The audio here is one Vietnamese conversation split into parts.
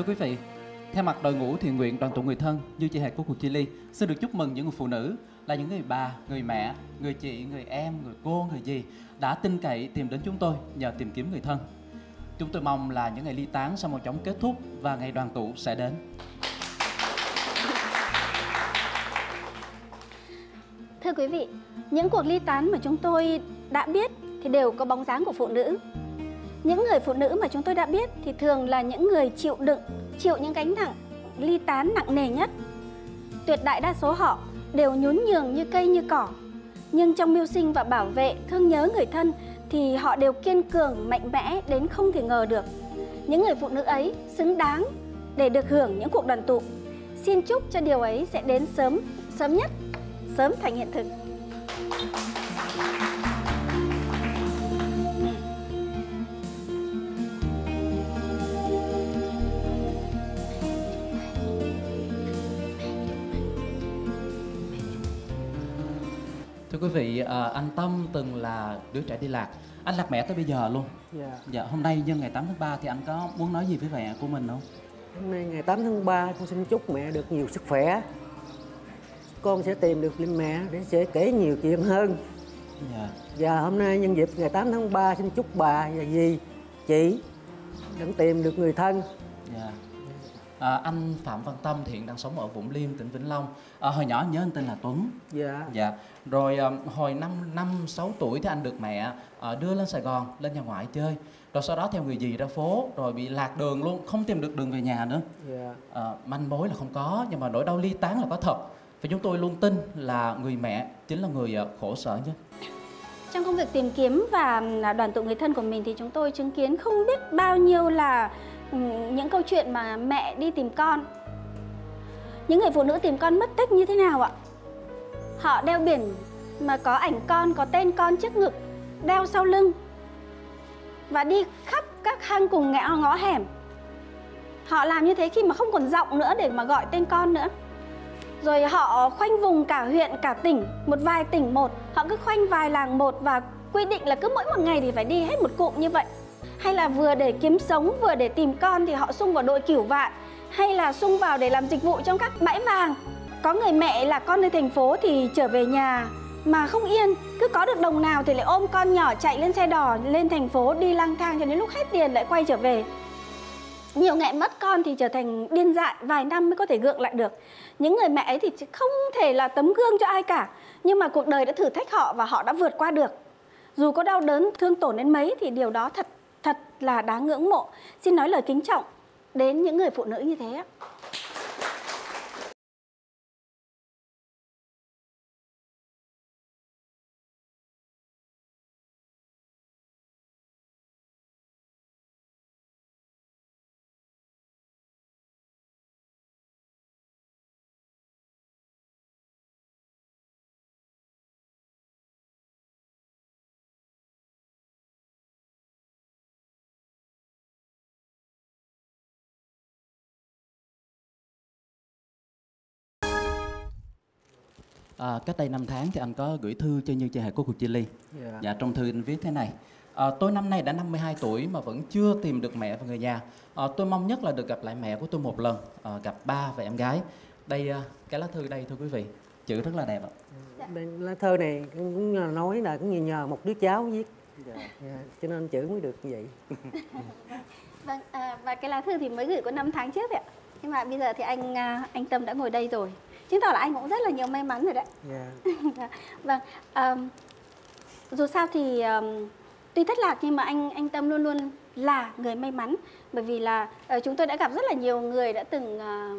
Thưa quý vị, theo mặt đội ngũ thiện nguyện đoàn tụ người thân như chị hạt của cuộc chia ly, xin được chúc mừng những người phụ nữ là những người bà, người mẹ, người chị, người em, người cô, người gì đã tin cậy tìm đến chúng tôi nhờ tìm kiếm người thân. Chúng tôi mong là những ngày ly tán sau một chóng kết thúc và ngày đoàn tụ sẽ đến. Thưa quý vị, những cuộc ly tán mà chúng tôi đã biết thì đều có bóng dáng của phụ nữ. Những người phụ nữ mà chúng tôi đã biết thì thường là những người chịu đựng, chịu những gánh nặng ly tán nặng nề nhất. Tuyệt đại đa số họ đều nhún nhường như cây như cỏ. Nhưng trong mưu sinh và bảo vệ, thương nhớ người thân thì họ đều kiên cường, mạnh mẽ đến không thể ngờ được. Những người phụ nữ ấy xứng đáng để được hưởng những cuộc đoàn tụ. Xin chúc cho điều ấy sẽ đến sớm, sớm nhất, sớm thành hiện thực. Quý vị, à, anh Tâm từng là đứa trẻ đi lạc. Anh lạc mẹ tới bây giờ luôn. Dạ. Dạ, hôm nay nhân ngày 8 tháng 3 thì anh có muốn nói gì với mẹ của mình không? Hôm nay ngày 8 tháng 3 con xin chúc mẹ được nhiều sức khỏe. Con sẽ tìm được linh mẹ để sẽ kể nhiều chuyện hơn. Dạ. Và hôm nay nhân dịp ngày 8 tháng 3 xin chúc bà và dì, chị đừng tìm được người thân. Dạ. À, anh Phạm Văn Tâm hiện đang sống ở Vũng Liêm, tỉnh Vĩnh Long. À, hồi nhỏ nhớ anh tên là Tuấn. Dạ. Dạ. Rồi à, hồi năm năm sáu tuổi thì anh được mẹ à, đưa lên Sài Gòn, lên nhà ngoại chơi. Rồi sau đó theo người dì ra phố, rồi bị lạc đường luôn, không tìm được đường về nhà nữa. Dạ. À, manh mối là không có, nhưng mà nỗi đau ly tán là có thật. Và chúng tôi luôn tin là người mẹ chính là người à, khổ sở nhất. Trong công việc tìm kiếm và đoàn tụ người thân của mình thì chúng tôi chứng kiến không biết bao nhiêu là Ừ, những câu chuyện mà mẹ đi tìm con. Những người phụ nữ tìm con mất tích như thế nào ạ? Họ đeo biển mà có ảnh con, có tên con trước ngực, đeo sau lưng và đi khắp các hang cùng ngõ ngõ hẻm. Họ làm như thế khi mà không còn giọng nữa để mà gọi tên con nữa. Rồi họ khoanh vùng cả huyện, cả tỉnh, một vài tỉnh một Họ cứ khoanh vài làng một và quy định là cứ mỗi một ngày thì phải đi hết một cụm như vậy hay là vừa để kiếm sống, vừa để tìm con thì họ sung vào đội cửu vạn. Hay là sung vào để làm dịch vụ trong các bãi vàng. Có người mẹ là con lên thành phố thì trở về nhà. Mà không yên Cứ có được đồng nào thì lại ôm con nhỏ chạy lên xe đỏ lên thành phố đi lang thang cho đến lúc hết tiền lại quay trở về. Nhiều mẹ mất con thì trở thành điên dại vài năm mới có thể gượng lại được. Những người mẹ ấy thì không thể là tấm gương cho ai cả. Nhưng mà cuộc đời đã thử thách họ và họ đã vượt qua được. Dù có đau đớn thương tổn đến mấy thì điều đó thật thật là đáng ngưỡng mộ. Xin nói lời kính trọng đến những người phụ nữ như thế ạ. À, cách đây 5 tháng thì anh có gửi thư cho Như Cha Hạt của cuộc chia ly. Dạ. Dạ, trong thư anh viết thế này. À, tôi năm nay đã 52 tuổi mà vẫn chưa tìm được mẹ và người nhà. À, tôi mong nhất là được gặp lại mẹ của tôi một lần, à, gặp ba và em gái. Đây, à, cái lá thư đây thưa quý vị. Chữ rất là đẹp ạ. Đây, lá thơ này cũng nói là cũng nhờ một đứa cháu viết. Dạ. Cho nên chữ mới được như vậy. vâng à, và cái lá thư thì mới gửi có 5 tháng trước ạ nhưng mà bây giờ thì anh à, anh tâm đã ngồi đây rồi chứng tỏ là anh cũng rất là nhiều may mắn rồi đấy. Dạ. vâng ờm, dù sao thì ờm, tuy thất lạc nhưng mà anh anh tâm luôn luôn là người may mắn. Bởi vì là ờ, chúng tôi đã gặp rất là nhiều người đã từng ờ,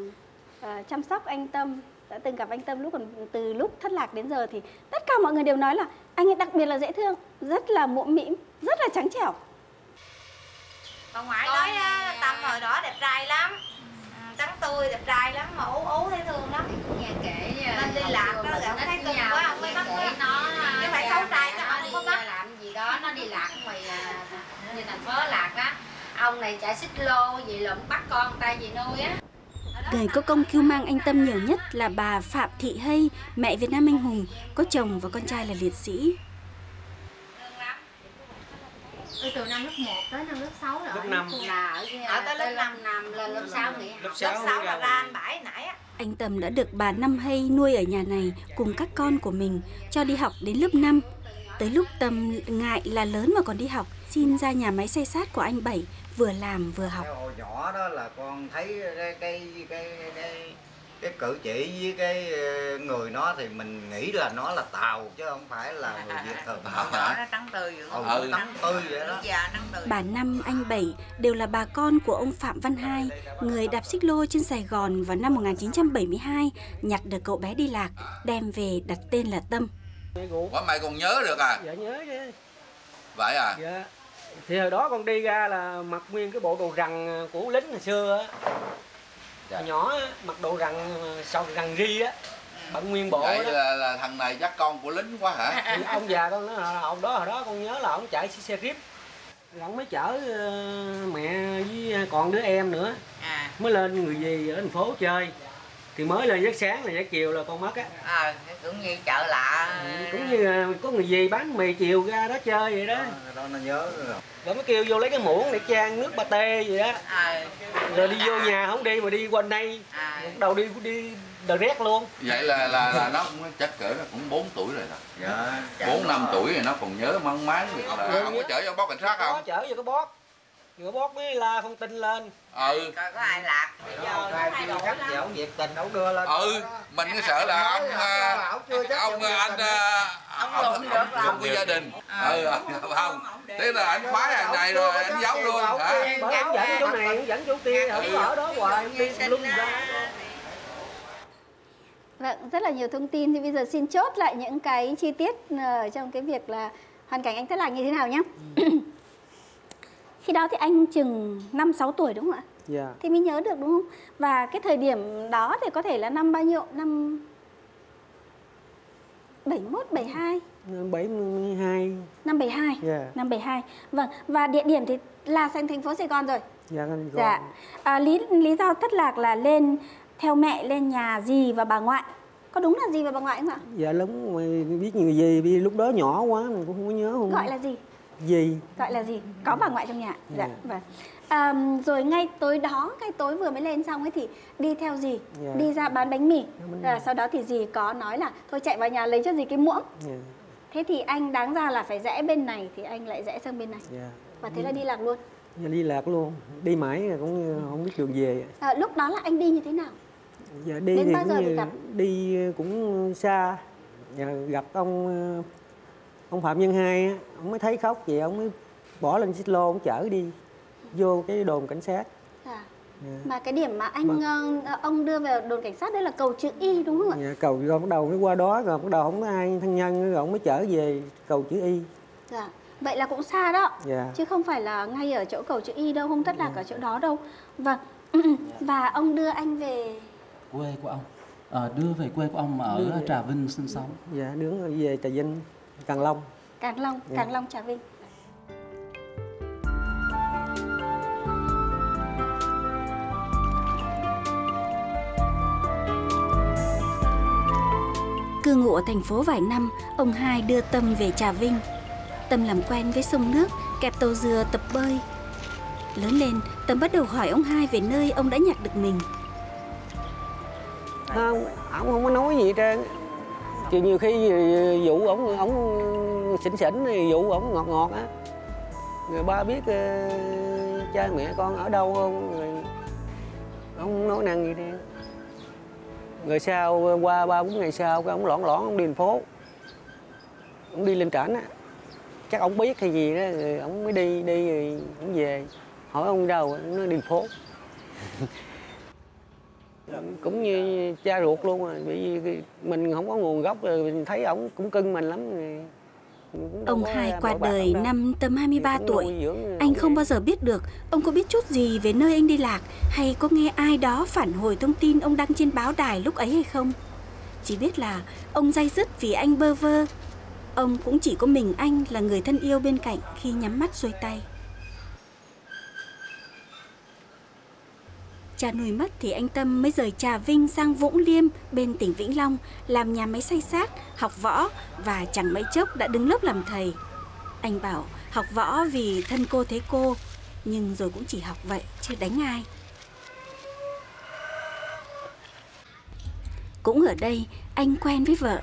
ờ, chăm sóc anh tâm đã từng gặp anh tâm lúc còn từ lúc thất lạc đến giờ thì tất cả mọi người đều nói là anh ấy đặc biệt là dễ thương rất là mũm mĩm rất là trắng trẻo. Bà ngoại nói tâm hồi đó đẹp trai lắm trắng tươi đẹp trai lắm mà ú ú thấy thương lắm nghe kể nha Nên đi lạc đó, gặp xưa thấy nhau, quá, không mới bắt nó. Chứ phải xấu trai chứ nó không đi có bắt. làm gì đó nó đi lạc ngoài à, như thành phố lạc á ông này chạy xích lô gì lụm bắt con tay gì nuôi á Người có công cứu mang anh Tâm nhiều nhất là bà Phạm Thị Hay, mẹ Việt Nam anh hùng, có chồng và con trai là liệt sĩ. Từ năm lớp 1 tới năm lớp 6 là Lớp ở năm. với cô. là ở, Ở tới lớp lớp năm. 5 lên lớp 6 nghỉ học Lớp lớp sáu 6 mới là ra anh Bảy nãy á Anh Tâm đã được bà Năm Hay nuôi ở nhà này cùng các con của mình cho đi học đến lớp 5. Tới lúc Tâm ngại là lớn mà còn đi học, xin ra nhà máy xay sát của anh Bảy vừa làm vừa học. Cái hồi nhỏ đó là con thấy cái cái cái cái cái cử chỉ với cái ờ, người nó thì mình nghĩ là nó là tàu chứ không phải là người Việt thường nó trắng tươi dữ ừ, nó trắng tươi vậy đó. Tươi. Bà Năm, anh Bảy đều là bà con của ông Phạm Văn Hai, người đạp xích lô trên Sài Gòn vào năm 1972, nhặt được cậu bé đi lạc, đem về đặt tên là Tâm. Ủa mày còn nhớ được à? dạ nhớ chứ. Vậy à? dạ. Thì hồi đó con đi ra là mặc nguyên cái bộ đồ rằng của lính hồi xưa á Dạ. Nhỏ á, mặc đồ rằng sau rằng ri á bận nguyên bộ Vậy đó. là, là thằng này chắc con của lính quá hả? Thì ông già con nói là ông đó hồi đó con nhớ là ông chạy xe xe rip rồi ông mới chở ờ, mẹ với còn đứa em nữa. À. Mới lên người gì ở thành phố chơi thì mới lên giấc sáng là giấc chiều là con mất á. Ờ cũng như chợ lạ. Cũng như là có người gì bán mì chiều ra đó chơi vậy đó. Cái đó nó nhớ rồi. Rồi mới kêu vô lấy cái muỗng để chan nước pate vậy đó. Ờ rồi đi vô nhà không đi mà đi quanh đây. À. Bắt đầu đi đi đờ rét luôn. Vậy là là, là nó cũng chắc cỡ nó cũng 4 tuổi rồi đó. dạ. 4 năm tuổi thì nó còn nhớ măng máng được là Ừ. không có chở vô báo cảnh sát có không? chở vô cái bót cái bót mới la thông tin lên. Ừ. coi có ai lạc. Vô hai thay đổi chắc lắm. gì ổng nhiệt tình ổng đưa lên. Ừ, mình cứ sợ là ông à, ổng chưa chắc ông nhiệt anh à, Ông lụm được là không có gia đình. Ừ, không. Thế là anh khoái hàng này rồi anh giấu luôn hả? bởi ông dẫn chỗ này ông dẫn chỗ kia không có ở đó hoài ông đi lung ra. Vâng, rất là nhiều thông tin. Thì bây giờ xin chốt lại những cái chi tiết ờ, trong cái việc là hoàn cảnh anh thất lạc như thế nào nhé. Khi đó thì anh chừng 5 6 tuổi đúng không ạ? dạ Thì mới nhớ được đúng không? Và cái thời điểm đó thì có thể là năm bao nhiêu? Năm 71 72, 72 năm 72. dạ Năm 72. Vâng, và địa điểm thì là thành thành phố Sài Gòn rồi. dạ con Dạ. À, lý lý do thất lạc là lên theo mẹ lên nhà dì và bà ngoại. Có đúng là dì và bà ngoại không ạ? dạ đúng biết nhiều gì vì lúc đó nhỏ quá mình cũng không có nhớ không Gọi là gì? Gì? Gọi là gì? Có bà ngoại trong nhà. Dạ. Dạ. vâng. À, rồi ngay tối đó ngay tối vừa mới lên xong ấy thì đi theo gì? Dạ. đi ra bán bánh mì. À, sau đó thì dì có nói là thôi chạy vào nhà lấy cho dì cái muỗng. Dạ. Thế thì anh đáng ra là phải rẽ bên này thì anh lại rẽ sang bên này. Dạ. Và thế là đi lạc luôn. Dạ đi lạc luôn. Đi mãi cũng không biết đường về. À, lúc đó là anh đi như thế nào? Dạ đi Đến thì bao giờ thì gặp? đi cũng xa. Dạ, gặp ông ờ, ông phạm nhân hai á ông mới thấy khóc vậy ông mới bỏ lên xích lô ông chở đi vô cái đồn cảnh sát. À, dạ. mà cái điểm mà anh Vâng. ờ, ông đưa về đồn cảnh sát đây là cầu chữ y đúng không ạ? Dạ, cầu rồi bắt đầu mới qua đó rồi bắt đầu không có ai thân nhân rồi ông mới trở về cầu chữ y. Dạ. Vậy là cũng xa đó. Dạ. Chứ không phải là ngay ở chỗ cầu chữ y đâu không thất lạc ở chỗ đó đâu. Vâng. Và ông đưa anh về? Quê của ông. Ờ, đưa về quê của ông mà ở Đưa. Trà Vinh sinh sống. Dạ đứng về trà vinh càng long Càng Long, Dạ. Càng Long Trà Vinh. Cư ngụ ở thành phố vài năm, ông hai đưa Tâm về Trà Vinh. Tâm làm quen với sông nước, kẹp tàu dừa tập bơi. Lớn lên, Tâm bắt đầu hỏi ông hai về nơi ông đã nhặt được mình. không ông không có nói gì hết trơn Chứ nhiều khi vụ ổng ổng xỉn xỉn thì dụ ổng ngọt ngọt á. Người ba biết uh, cha mẹ con ở đâu không? Rồi ông nói năng gì đi. Người sau qua ba bốn ngày sau cái ông lõn lõn ông đi thành phố. Ông đi lên trển á. Chắc ông biết hay gì đó rồi ông mới đi đi rồi ông về. Hỏi ông đâu nó đi thành phố. cũng như cha ruột luôn à bởi vì mình không có nguồn gốc rồi mình thấy ổng cũng cưng mình lắm rồi Ông hai qua đời năm Tâm 23 Cũng tuổi. Anh không bao giờ biết được ông có biết chút gì về nơi anh đi lạc hay có nghe ai đó phản hồi thông tin ông đăng trên báo đài lúc ấy hay không. Chỉ biết là ông day dứt vì anh bơ vơ. Ông cũng chỉ có mình anh là người thân yêu bên cạnh khi nhắm mắt xuôi tay. Cha nuôi mất thì anh Tâm mới rời Trà Vinh sang Vũng Liêm bên tỉnh Vĩnh Long làm nhà máy xay sát, học võ và chẳng mấy chốc đã đứng lớp làm thầy. Anh bảo Học võ vì thân cô thế cô, nhưng rồi cũng chỉ học vậy, chứ đánh ai. Cũng ở đây, anh quen với vợ.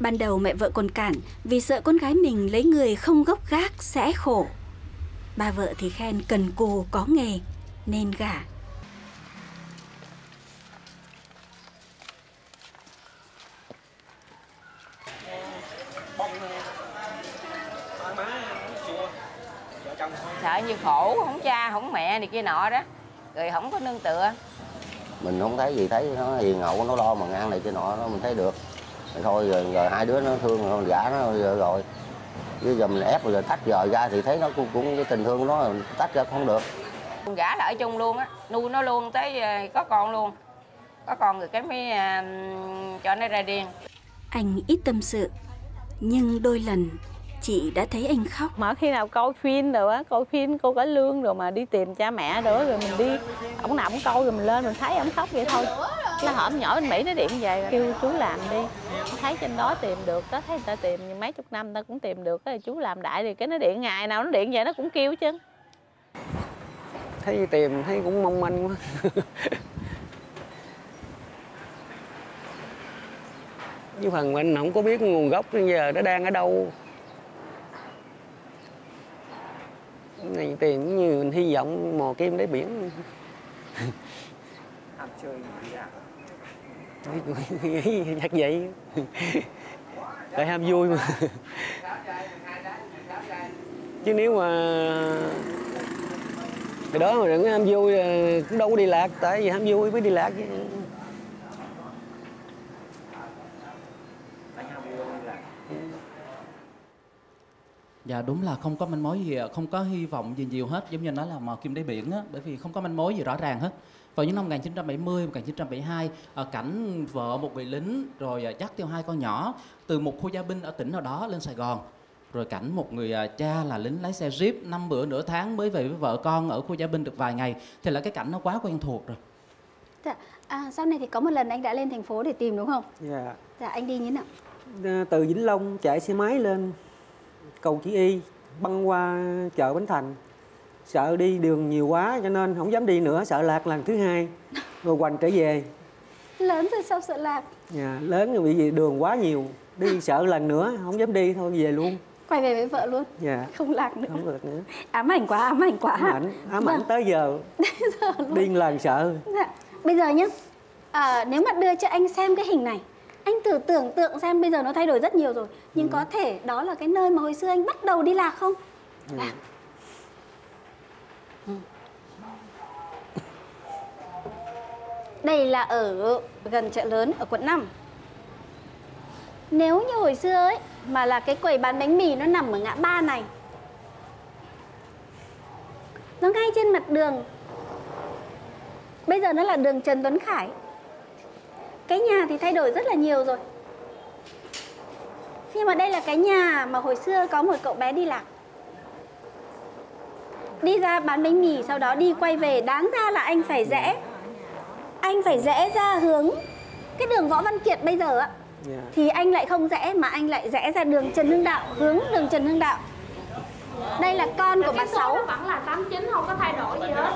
Ban đầu mẹ vợ còn cản vì sợ con gái mình lấy người không gốc gác sẽ khổ. bà vợ thì khen cần cù có nghề, nên gả. Sợ như khổ không cha không mẹ này kia nọ đó. Rồi không có nương tựa. Mình không thấy gì thấy nó hiền hậu nó lo mà ngang này kia nọ nó mình thấy được. Rồi thôi rồi, rồi hai đứa nó thương rồi gả nó rồi, rồi. chứ giờ mình ép rồi tách rời ra thì thấy nó cũng, cũng cái tình thương của nó tách ra không được. Con gả là ở chung luôn á nuôi nó luôn tới ờ, có con luôn. Có con rồi cái mới ờ, cho nó ra điên. Anh ít tâm sự, nhưng đôi lần chị đã thấy anh khóc. Mở khi nào coi phim rồi á, coi phim cô có lương rồi mà đi tìm cha mẹ nữa rồi mình đi ổng nào ổng coi rồi mình lên mình thấy ổng khóc vậy thôi. Cái hổm nhỏ bên Mỹ nó điện về kêu chú làm đi. Thấy trên đó tìm được, đó thấy người ta tìm mấy chục năm ta cũng tìm được cái chú làm đại thì cái nó điện ngày nào nó điện về nó cũng kêu chứ. thấy tìm thấy cũng mong manh quá với phần mình không có biết nguồn gốc bây giờ nó đang ở đâu này cũng như mình hy vọng mò kim đáy biển. Chắc vậy tại ham vui mà. Chứ nếu mà cái đó mà đừng ham vui là cũng đâu có đi lạc. Tại vì ham vui mới đi lạc chứ. Dạ đúng là không có manh mối gì, không có hy vọng gì nhiều hết Giống như nói là mò kim đáy biển á Bởi vì không có manh mối gì rõ ràng hết Vào những năm 1970, 1972 ở Cảnh vợ một người lính Rồi à, dắt theo hai con nhỏ Từ một khu gia binh ở tỉnh nào đó lên Sài Gòn Rồi Cảnh một người à, cha là lính lái xe Jeep Năm bữa nửa tháng mới về với vợ con ở khu gia binh được vài ngày Thì là cái cảnh nó quá quen thuộc rồi Dạ. À, sau này thì có một lần anh đã lên thành phố để tìm đúng không? Dạ. Dạ anh đi như thế nào? À, Từ Vĩnh Long chạy xe máy lên cầu Chỉ Y băng qua chợ Bến Thành. Sợ đi đường nhiều quá cho nên không dám đi nữa sợ lạc lần thứ hai. Rồi hoành trở về. Lớn rồi sao sợ lạc? nhà lớn rồi bị gì đường quá nhiều. Đi sợ lần nữa không dám đi thôi về luôn. Quay về với vợ luôn, dạ. Không lạc nữa. không được nữa. Ám ảnh quá, ám ảnh quá. ám ảnh ám ảnh Vâng. tới giờ. Đi một lần sợ. Dạ. Bây giờ nhá, à, nếu mà đưa cho anh xem cái hình này anh thử tưởng tượng xem bây giờ nó thay đổi rất nhiều rồi. Nhưng có thể đó là cái nơi mà hồi xưa anh bắt đầu đi lạc không? Dạ. đây là ở gần chợ lớn ở quận 5 nếu như hồi xưa ấy mà là cái quầy bán bánh mì nó nằm ở ngã ba này nó ngay trên mặt đường. Bây giờ nó là đường Trần Tuấn Khải cái nhà thì thay đổi rất là nhiều rồi. Nhưng mà đây là cái nhà mà hồi xưa có một cậu bé đi lạc đi ra bán bánh mì sau đó đi quay về. Đáng ra là anh phải rẽ anh phải rẽ ra hướng cái đường võ văn kiệt bây giờ á. Dạ. thì anh lại không rẽ mà anh lại rẽ ra đường trần hưng đạo hướng đường trần hưng đạo. Đây là con của bà sáu. vẫn là 89 không có thay đổi gì hết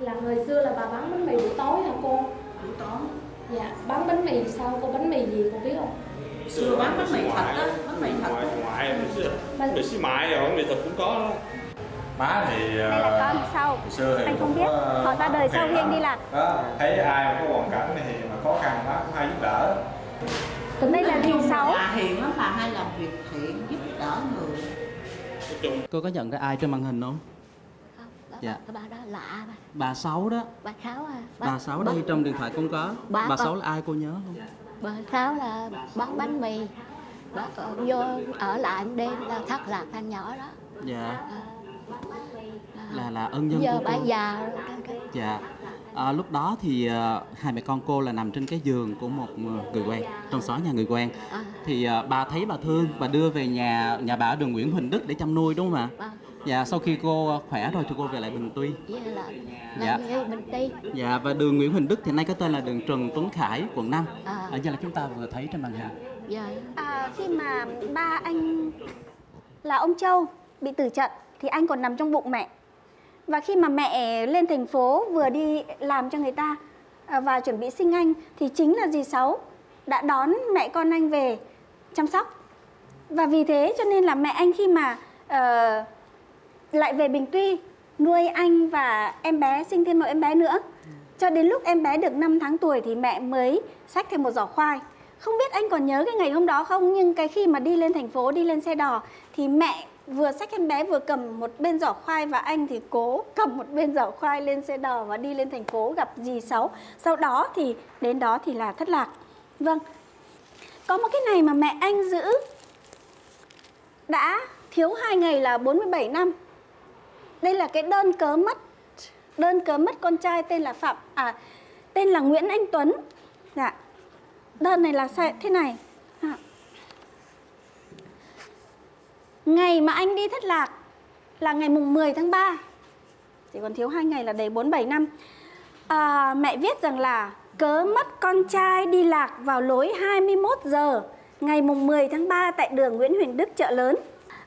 là người xưa là bà bán bánh mì buổi tối hả cô? Buổi tối. Dạ bán bánh mì sao? Cô bánh mì gì cô biết không? Xưa bán bánh mì thật á bánh mì thật á. Ngoại hồi xưa. Bánh mì. Xí mại rồi bánh mì thật cũng có đó. má thì đây là con sau hồi xưa thì anh không biết. có họ ra đời sau hiền khi anh lắm. đi lạc đó thấy ai mà có hoàn cảnh này thì mà khó khăn má cũng hay giúp đỡ. Đây là dì sáu bà hiền lắm bà hay làm việc thiện giúp đỡ người. Cô có nhận ra ai trên màn hình không? Dạ Cái bà đó lạ bà, Bà Sáu đó bà Sáu à. Bà Sáu đây trong điện thoại cũng có Bà- Bà bà- Sáu là ai cô nhớ không? Bà Sáu là bán bánh mì. Bà ở, vô ở lại đêm là thất lạc anh nhỏ đó. Dạ Là là ân nhân Giờ của bà cô già. Dạ à, Lúc đó thì à, hai mẹ con cô là nằm trên cái giường của một người quen Trong xó nhà người quen À. Thì à, bà thấy bà thương Bà đưa về nhà nhà bà ở đường Nguyễn Huỳnh Đức để chăm nuôi đúng không ạ? Vâng. Dạ sau khi cô khỏe rồi thì cô về lại Bình Tuy Với là Dạ. là như Bình. Dạ và đường Nguyễn Huỳnh Đức thì nay có tên là đường Trần Tuấn Khải quận 5 À. Ở như là chúng ta vừa thấy trên màn hình dạ À, khi mà ba anh là ông Châu bị tử trận thì anh còn nằm trong bụng mẹ. Và khi mà mẹ lên thành phố vừa đi làm cho người ta à, và chuẩn bị sinh anh thì chính là dì Sáu đã đón mẹ con anh về chăm sóc. Và vì thế cho nên là mẹ anh khi mà ờ, lại về Bình Tuy, nuôi anh và em bé, sinh thêm một em bé nữa. Cho đến lúc em bé được 5 tháng tuổi thì mẹ mới xách thêm một giỏ khoai. Không biết anh còn nhớ cái ngày hôm đó không nhưng cái khi mà đi lên thành phố, đi lên xe đò, thì mẹ vừa xách em bé vừa cầm một bên giỏ khoai và anh thì cố cầm một bên giỏ khoai lên xe đò và đi lên thành phố gặp dì Sáu. Sau đó thì, đến đó thì là thất lạc. Vâng. Có một cái này mà mẹ anh giữ đã thiếu hai ngày là 47 năm. Đây là cái đơn cớ mất đơn cớ mất con trai tên là Phạm à tên là Nguyễn Anh Tuấn. Dạ. Đơn này là sai thế này. À. Ngày mà anh đi thất lạc là ngày mùng 10 tháng 3. Chỉ còn thiếu hai ngày là đầy 47 năm. À, mẹ viết rằng là cớ mất con trai đi lạc vào lối 21 giờ ngày mùng 10 tháng 3 tại đường Nguyễn Huỳnh Đức chợ lớn.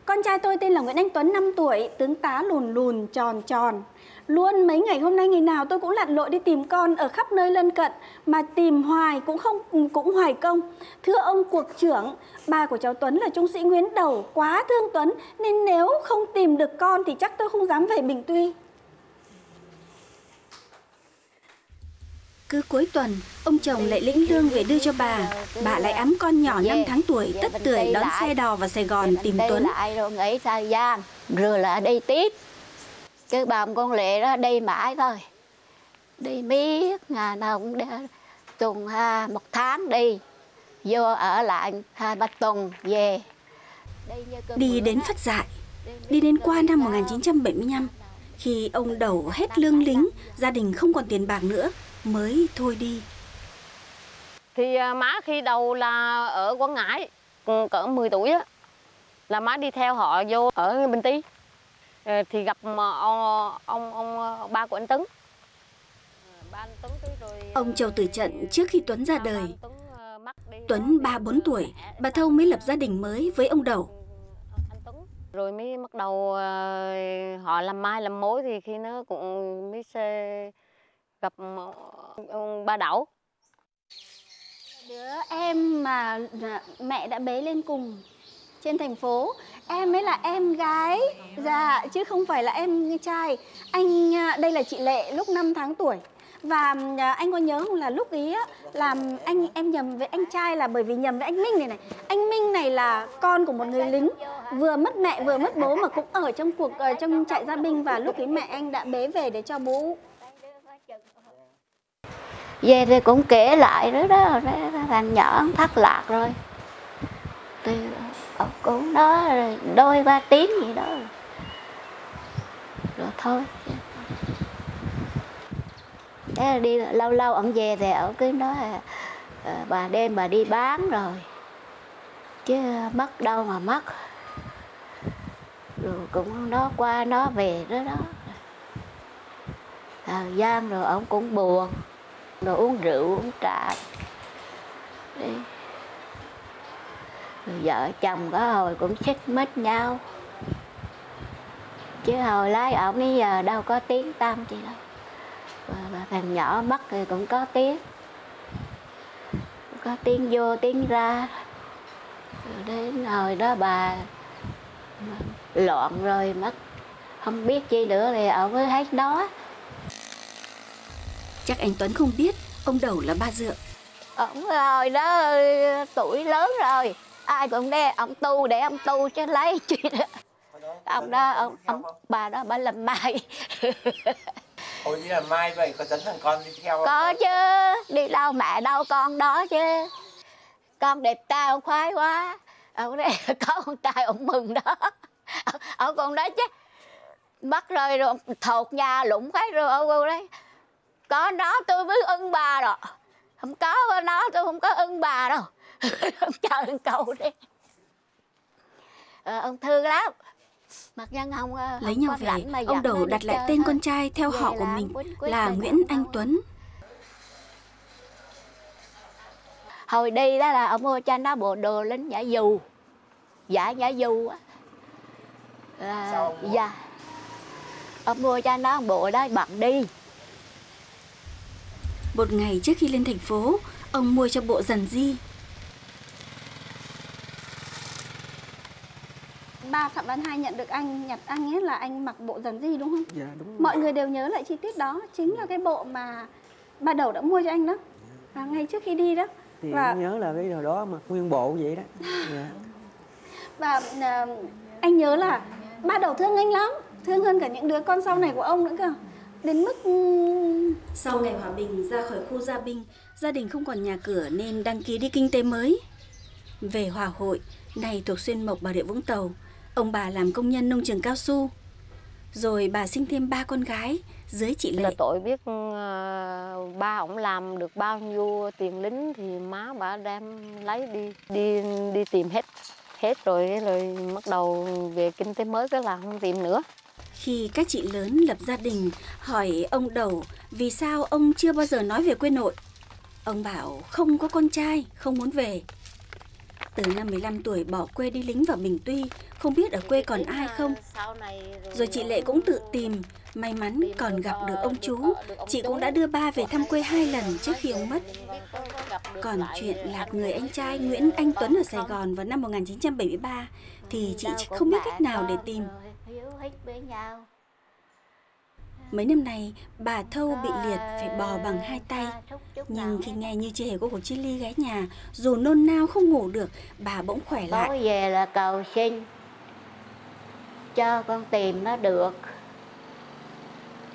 Con trai tôi tên là Nguyễn Anh Tuấn 5 tuổi, tướng tá lùn lùn tròn tròn. Luôn mấy ngày hôm nay ngày nào tôi cũng lặn lội đi tìm con ở khắp nơi lân cận mà tìm hoài cũng không cũng hoài công. Thưa ông cuộc trưởng, bà của cháu Tuấn là trung sĩ Nguyễn Đầu quá thương Tuấn nên nếu không tìm được con thì chắc tôi không dám về Bình Tuy. Cứ cuối tuần, ông chồng lại lĩnh lương về đưa cho bà. Bà lại ấm con nhỏ 5 tháng tuổi, tất tưởi đón xe đò vào Sài Gòn tìm Tuấn. lại rồi nghỉ thời gian rồi lại đi tiếp. Cái bà con lệ đó đi mãi thôi. Đi miết ngày nào cũng đi tuần ha một tháng đi. Vô ở lại hai ba tuần về. Đi đến Phất Dại, đi đến qua năm 1975, khi ông đầu hết lương lính, gia đình không còn tiền bạc nữa, mới thôi đi. Thì à, má khi đầu là ở Quảng Ngãi, ừ, cỡ 10 tuổi á, là má đi theo họ vô ở Bình Tý. Ờ, Thì gặp ông, ông, ông ba của anh Tấn. Ông Châu tử trận trước khi Tuấn ra đời. Tuấn 3-4 tuổi, bà Thâu mới lập gia đình mới với ông Đầu. Rồi mới bắt đầu ờ, họ làm mai làm mối thì khi nó cũng mới xe gặp ờ, ông ba đảo. Đứa em mà ờ, mẹ đã bế lên cùng trên thành phố, em ấy là em gái. Dạ chứ không phải là em trai. Anh ờ, đây là chị lệ, lúc 5 tháng tuổi. Và anh có nhớ không là lúc ý á làm anh, em nhầm với anh trai là bởi vì nhầm với anh Minh này này. Anh Minh này là con của một người lính, vừa mất mẹ, vừa mất bố mà cũng ở trong cuộc ở trong trại gia binh. Và lúc ấy mẹ anh đã bế về để cho bố về thì cũng kể lại đó đó, thằng nhỏ thất lạc rồi. Thì ông cũng đó rồi đôi ba tiếng gì đó. Rồi thôi. Thế là đi lâu lâu ông về thì ông cứ nói là ờ, bà đêm bà đi bán rồi. Chứ mất đâu mà mất. Rồi cũng nó qua nó về đó đó. Thời gian rồi ông cũng buồn rồi uống rượu uống trà. Đi. Rồi vợ chồng có hồi cũng xích mít nhau. Chứ hồi lái ổng bây giờ đâu có tiếng tâm gì đâu. Và, và thằng nhỏ mất thì cũng có tiếng. Có tiếng vô tiếng ra. Rồi đến hồi đó bà loạn rồi mất. Không biết chi nữa thì ổng mới hết đó chắc anh Tuấn không biết ông Đầu là ba dượng. Ổng hồi đó tuổi lớn rồi. Ai cũng đe ông tu để ông tu chứ lấy chi đó ông đó ông, ông bà đó bà làm mai. Ôi như là mai vậy? Có dẫn thằng con đi theo không? có chứ đi đâu mẹ đâu con đó chứ. Con đẹp trai ông khoái quá. Ông đây có con trai ông mừng đó. Ông còn đó chứ. Bắt rồi rồi thột nhà lũng khoái rồi ông đấy có nó tôi mới ưng bà rồi. Không có nó tôi không có ưng bà đâu. Ông chờ cậu đi. Ờ, ông thương lắm. Mặt nhân không ờ, Lấy nhau về, ông Đầu đặt lại tên con trai theo họ của mình quýnh quýt là Nguyễn Anh. Tuấn. hồi đi đó là ông mua cho nó bộ đồ lính giả dù. Giả giả dù á. À, dạ. Ông mua cho nó bộ đó bận đi Một ngày trước khi lên thành phố, ông mua cho bộ dần di. Ba Phạm Văn Hai nhận được anh nhặt anh ấy là anh mặc bộ dần di đúng không? dạ đúng Mọi người đều nhớ lại chi tiết đó, chính là cái bộ mà bà Đầu đã mua cho anh đó. À, ngay trước khi đi đó. thì Và nhớ là cái hồi đó mặc nguyên bộ vậy đó dạ. và à, anh nhớ là ba Đầu thương anh lắm, thương hơn cả những đứa con sau này của ông nữa cơ. Đến mức sau ngày hòa bình ra khỏi khu gia binh, gia đình không còn nhà cửa nên đăng ký đi kinh tế mới. Về Hòa Hội, này thuộc xuyên mộc Bà Rịa Vũng Tàu, ông bà làm công nhân nông trường cao su. Rồi bà sinh thêm ba con gái dưới chị Lệ. là tội biết ờ, ba ổng làm được bao nhiêu tiền lính thì má bà đem lấy đi đi đi tìm hết hết rồi rồi bắt đầu về kinh tế mới cái là không tìm nữa khi các chị lớn lập gia đình hỏi ông Đầu vì sao ông chưa bao giờ nói về quê nội. Ông bảo không có con trai, không muốn về. Từ năm 15 tuổi bỏ quê đi lính vào Bình Tuy, không biết ở quê còn ai không. Rồi chị Lệ cũng tự tìm, may mắn còn gặp được ông chú. Chị cũng đã đưa ba về thăm quê hai lần trước khi ông mất. Còn chuyện lạc người anh trai Nguyễn Anh Tuấn ở Sài Gòn vào năm 1973 thì chị không biết cách nào để tìm hiếu hít với nhau. Mấy năm nay, bà Thâu bị liệt phải bò bằng hai tay. Nhưng khi nghe như chia sẻ của cô Chi Ly ghé nhà, dù nôn nao không ngủ được, bà bỗng khỏe Bố lại. về là cầu xin. Cho con tìm nó được.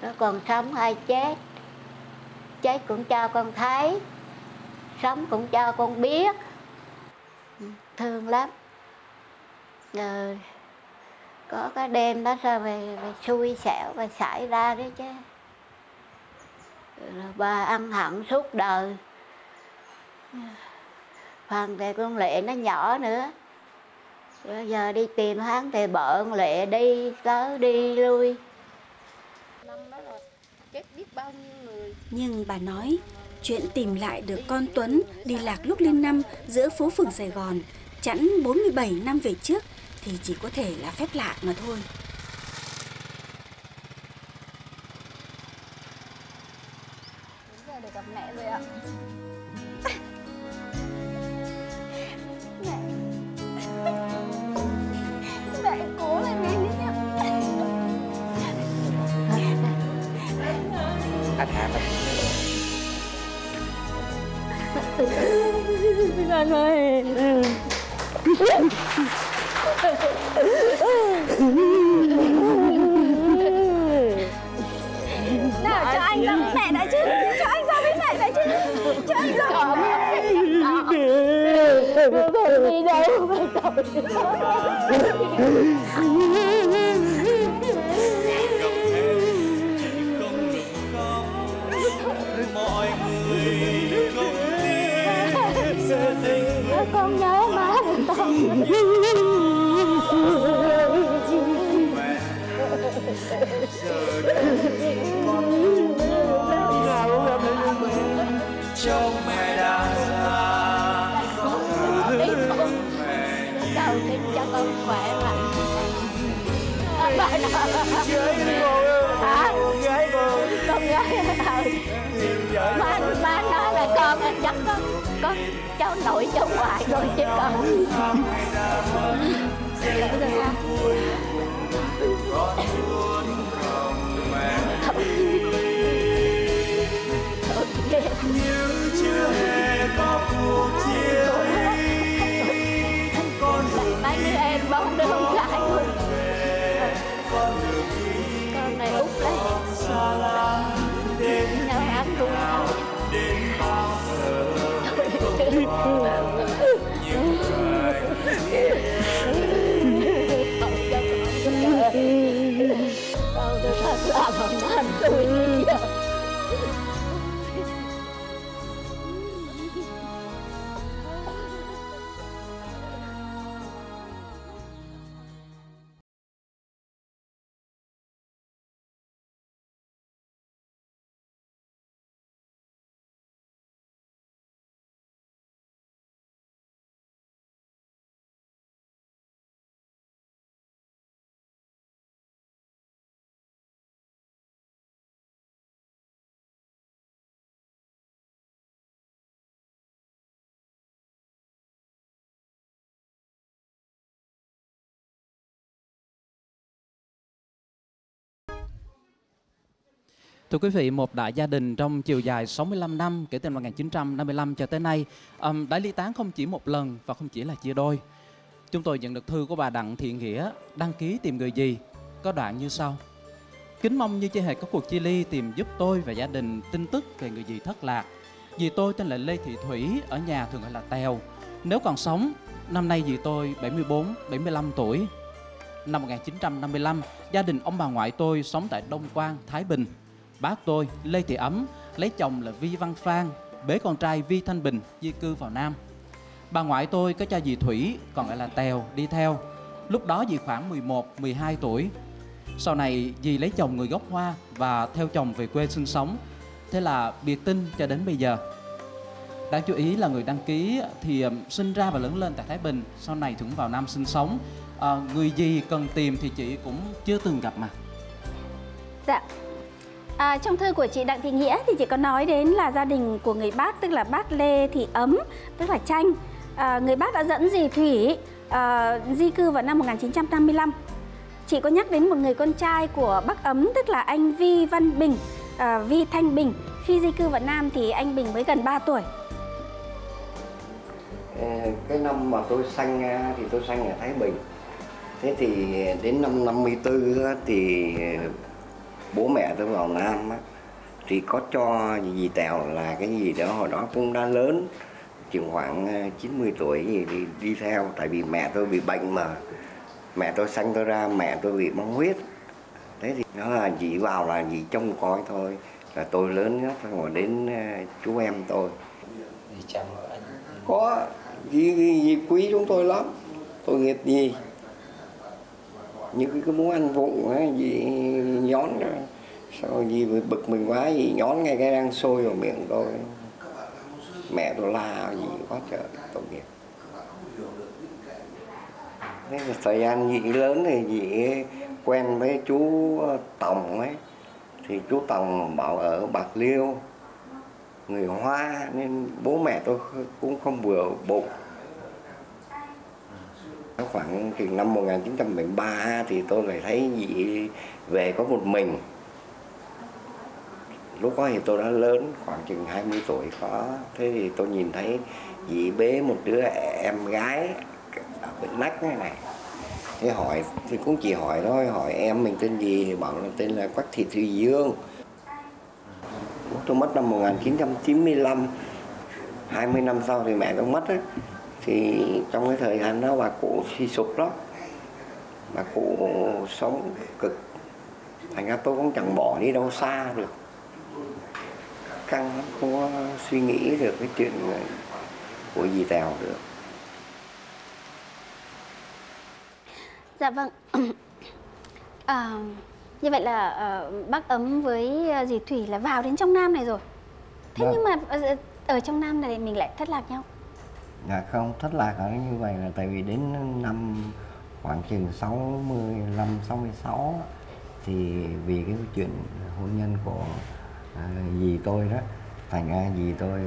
Nó còn sống hay chết. Chết cũng cho con thấy. Sống cũng cho con biết. Thương lắm. Rồi có cái đêm đó sao về, về xui xẻo và xảy ra đấy chứ. Rồi bà ăn hận suốt đời. Phần thì con lệ nó nhỏ nữa. Bây giờ đi tìm hắn thì bợn lệ đi tới đi lui. Năm đó là chết biết bao nhiêu người. Nhưng bà nói, chuyện tìm lại được con Tuấn đi lạc lúc lên năm giữa phố phường Sài Gòn, chẵn 47 năm về trước thì chỉ có thể là phép lạ mà thôi. Đến giờ để gặp mẹ rồi ạ. Mẹ. Mẹ cố lên đi nhé. anh hạ mình anh ơi Nào cho anh ra với mẹ đã chứ. Cho anh ra với mẹ đã chứ. Cho anh ra với mẹ Con đi đâu mà mọi Thưa quý vị, một đại gia đình trong chiều dài 65 năm kể từ năm 1955 cho tới nay um, đã ly tán không chỉ một lần và không chỉ là chia đôi. Chúng tôi nhận được thư của bà Đặng Thiện Nghĩa đăng ký tìm người gì có đoạn như sau. Kính mong như chưa hề có cuộc chia ly tìm giúp tôi và gia đình tin tức về người gì thất lạc. Dì tôi tên là Lê Thị Thủy, ở nhà thường gọi là Tèo. Nếu còn sống, năm nay dì tôi 74, 75 tuổi. Năm 1955, gia đình ông bà ngoại tôi sống tại Đông Quang, Thái Bình. Bác tôi, Lê Thị Ấm, lấy chồng là Vi Văn Phan, bế con trai Vi Thanh Bình di cư vào Nam. Bà ngoại tôi có cha dì Thủy, còn lại là Tèo, đi theo. Lúc đó dì khoảng 11, 12 tuổi. Sau này dì lấy chồng người gốc Hoa và theo chồng về quê sinh sống. Thế là biệt tinh cho đến bây giờ. Đáng chú ý là người đăng ký thì sinh ra và lớn lên tại Thái Bình, sau này cũng vào Nam sinh sống. À, người gì cần tìm thì chị cũng chưa từng gặp mà. Dạ. À, trong thư của chị Đặng Thị Nghĩa thì chị có nói đến là gia đình của người bác tức là bác Lê Thị Ấm tức là Tranh. À, người bác đã dẫn dì Thủy à, di cư vào năm 1955. Chị có nhắc đến một người con trai của bác Ấm tức là anh Vi Văn Bình, à, Vi Thanh Bình. Khi di cư vào Nam thì anh Bình mới gần 3 tuổi. Ờ, cái năm mà tôi sanh à, thì tôi sanh ở Thái Bình thế thì đến năm 54 thì bố mẹ tôi vào Nam á, thì có cho dì Tèo là cái gì đó hồi đó cũng đã lớn chừng khoảng ờ, 90 tuổi gì thì đi theo tại vì mẹ tôi bị bệnh mà. Mẹ tôi sanh tôi ra mẹ tôi bị băng huyết. Thế thì nó là dì vào là dì trông coi thôi là tôi lớn nhất rồi đến ờ, chú em tôi. Có dì, dì quý chúng tôi lắm. Tôi nghiệp gì như cái, muốn ăn vụng á gì nhón đó. gì dì bực mình quá gì nhón ngay cái răng sôi vào miệng tôi. Mẹ tôi la gì quá trời tội nghiệp. Thế là thời gian gì lớn thì gì quen với chú Tòng ấy. Thì chú Tòng bảo ở Bạc Liêu người Hoa nên bố mẹ tôi cũng không vừa bụng khoảng chừng năm 1973 thì tôi lại thấy dì về có một mình. Lúc đó thì tôi đã lớn, khoảng chừng 20 tuổi có. Thế thì tôi nhìn thấy dì bế một đứa em gái ở bên nách này này. Thế hỏi, thì cũng chỉ hỏi thôi, hỏi em mình tên gì, thì bảo là tên là Quách Thị Thùy Dương. Tôi mất năm 1995 20 năm sau thì mẹ tôi mất á thì trong cái thời gian đó bà cụ suy sụp lắm bà cụ sống cực thành ra tôi cũng chẳng bỏ đi đâu xa được căng không có suy nghĩ được cái chuyện của dì Tèo được Dạ vâng. à, như vậy là ờ, bác Ấm với ờ, dì Thủy là vào đến trong Nam này rồi. Thế Vâng. nhưng mà ờ, ở trong Nam này mình lại thất lạc nhau. Dạ không, thất lạc ở như vậy là tại vì đến năm khoảng chừng 65, 66 thì vì cái chuyện hôn nhân của à, dì tôi đó thành ra dì tôi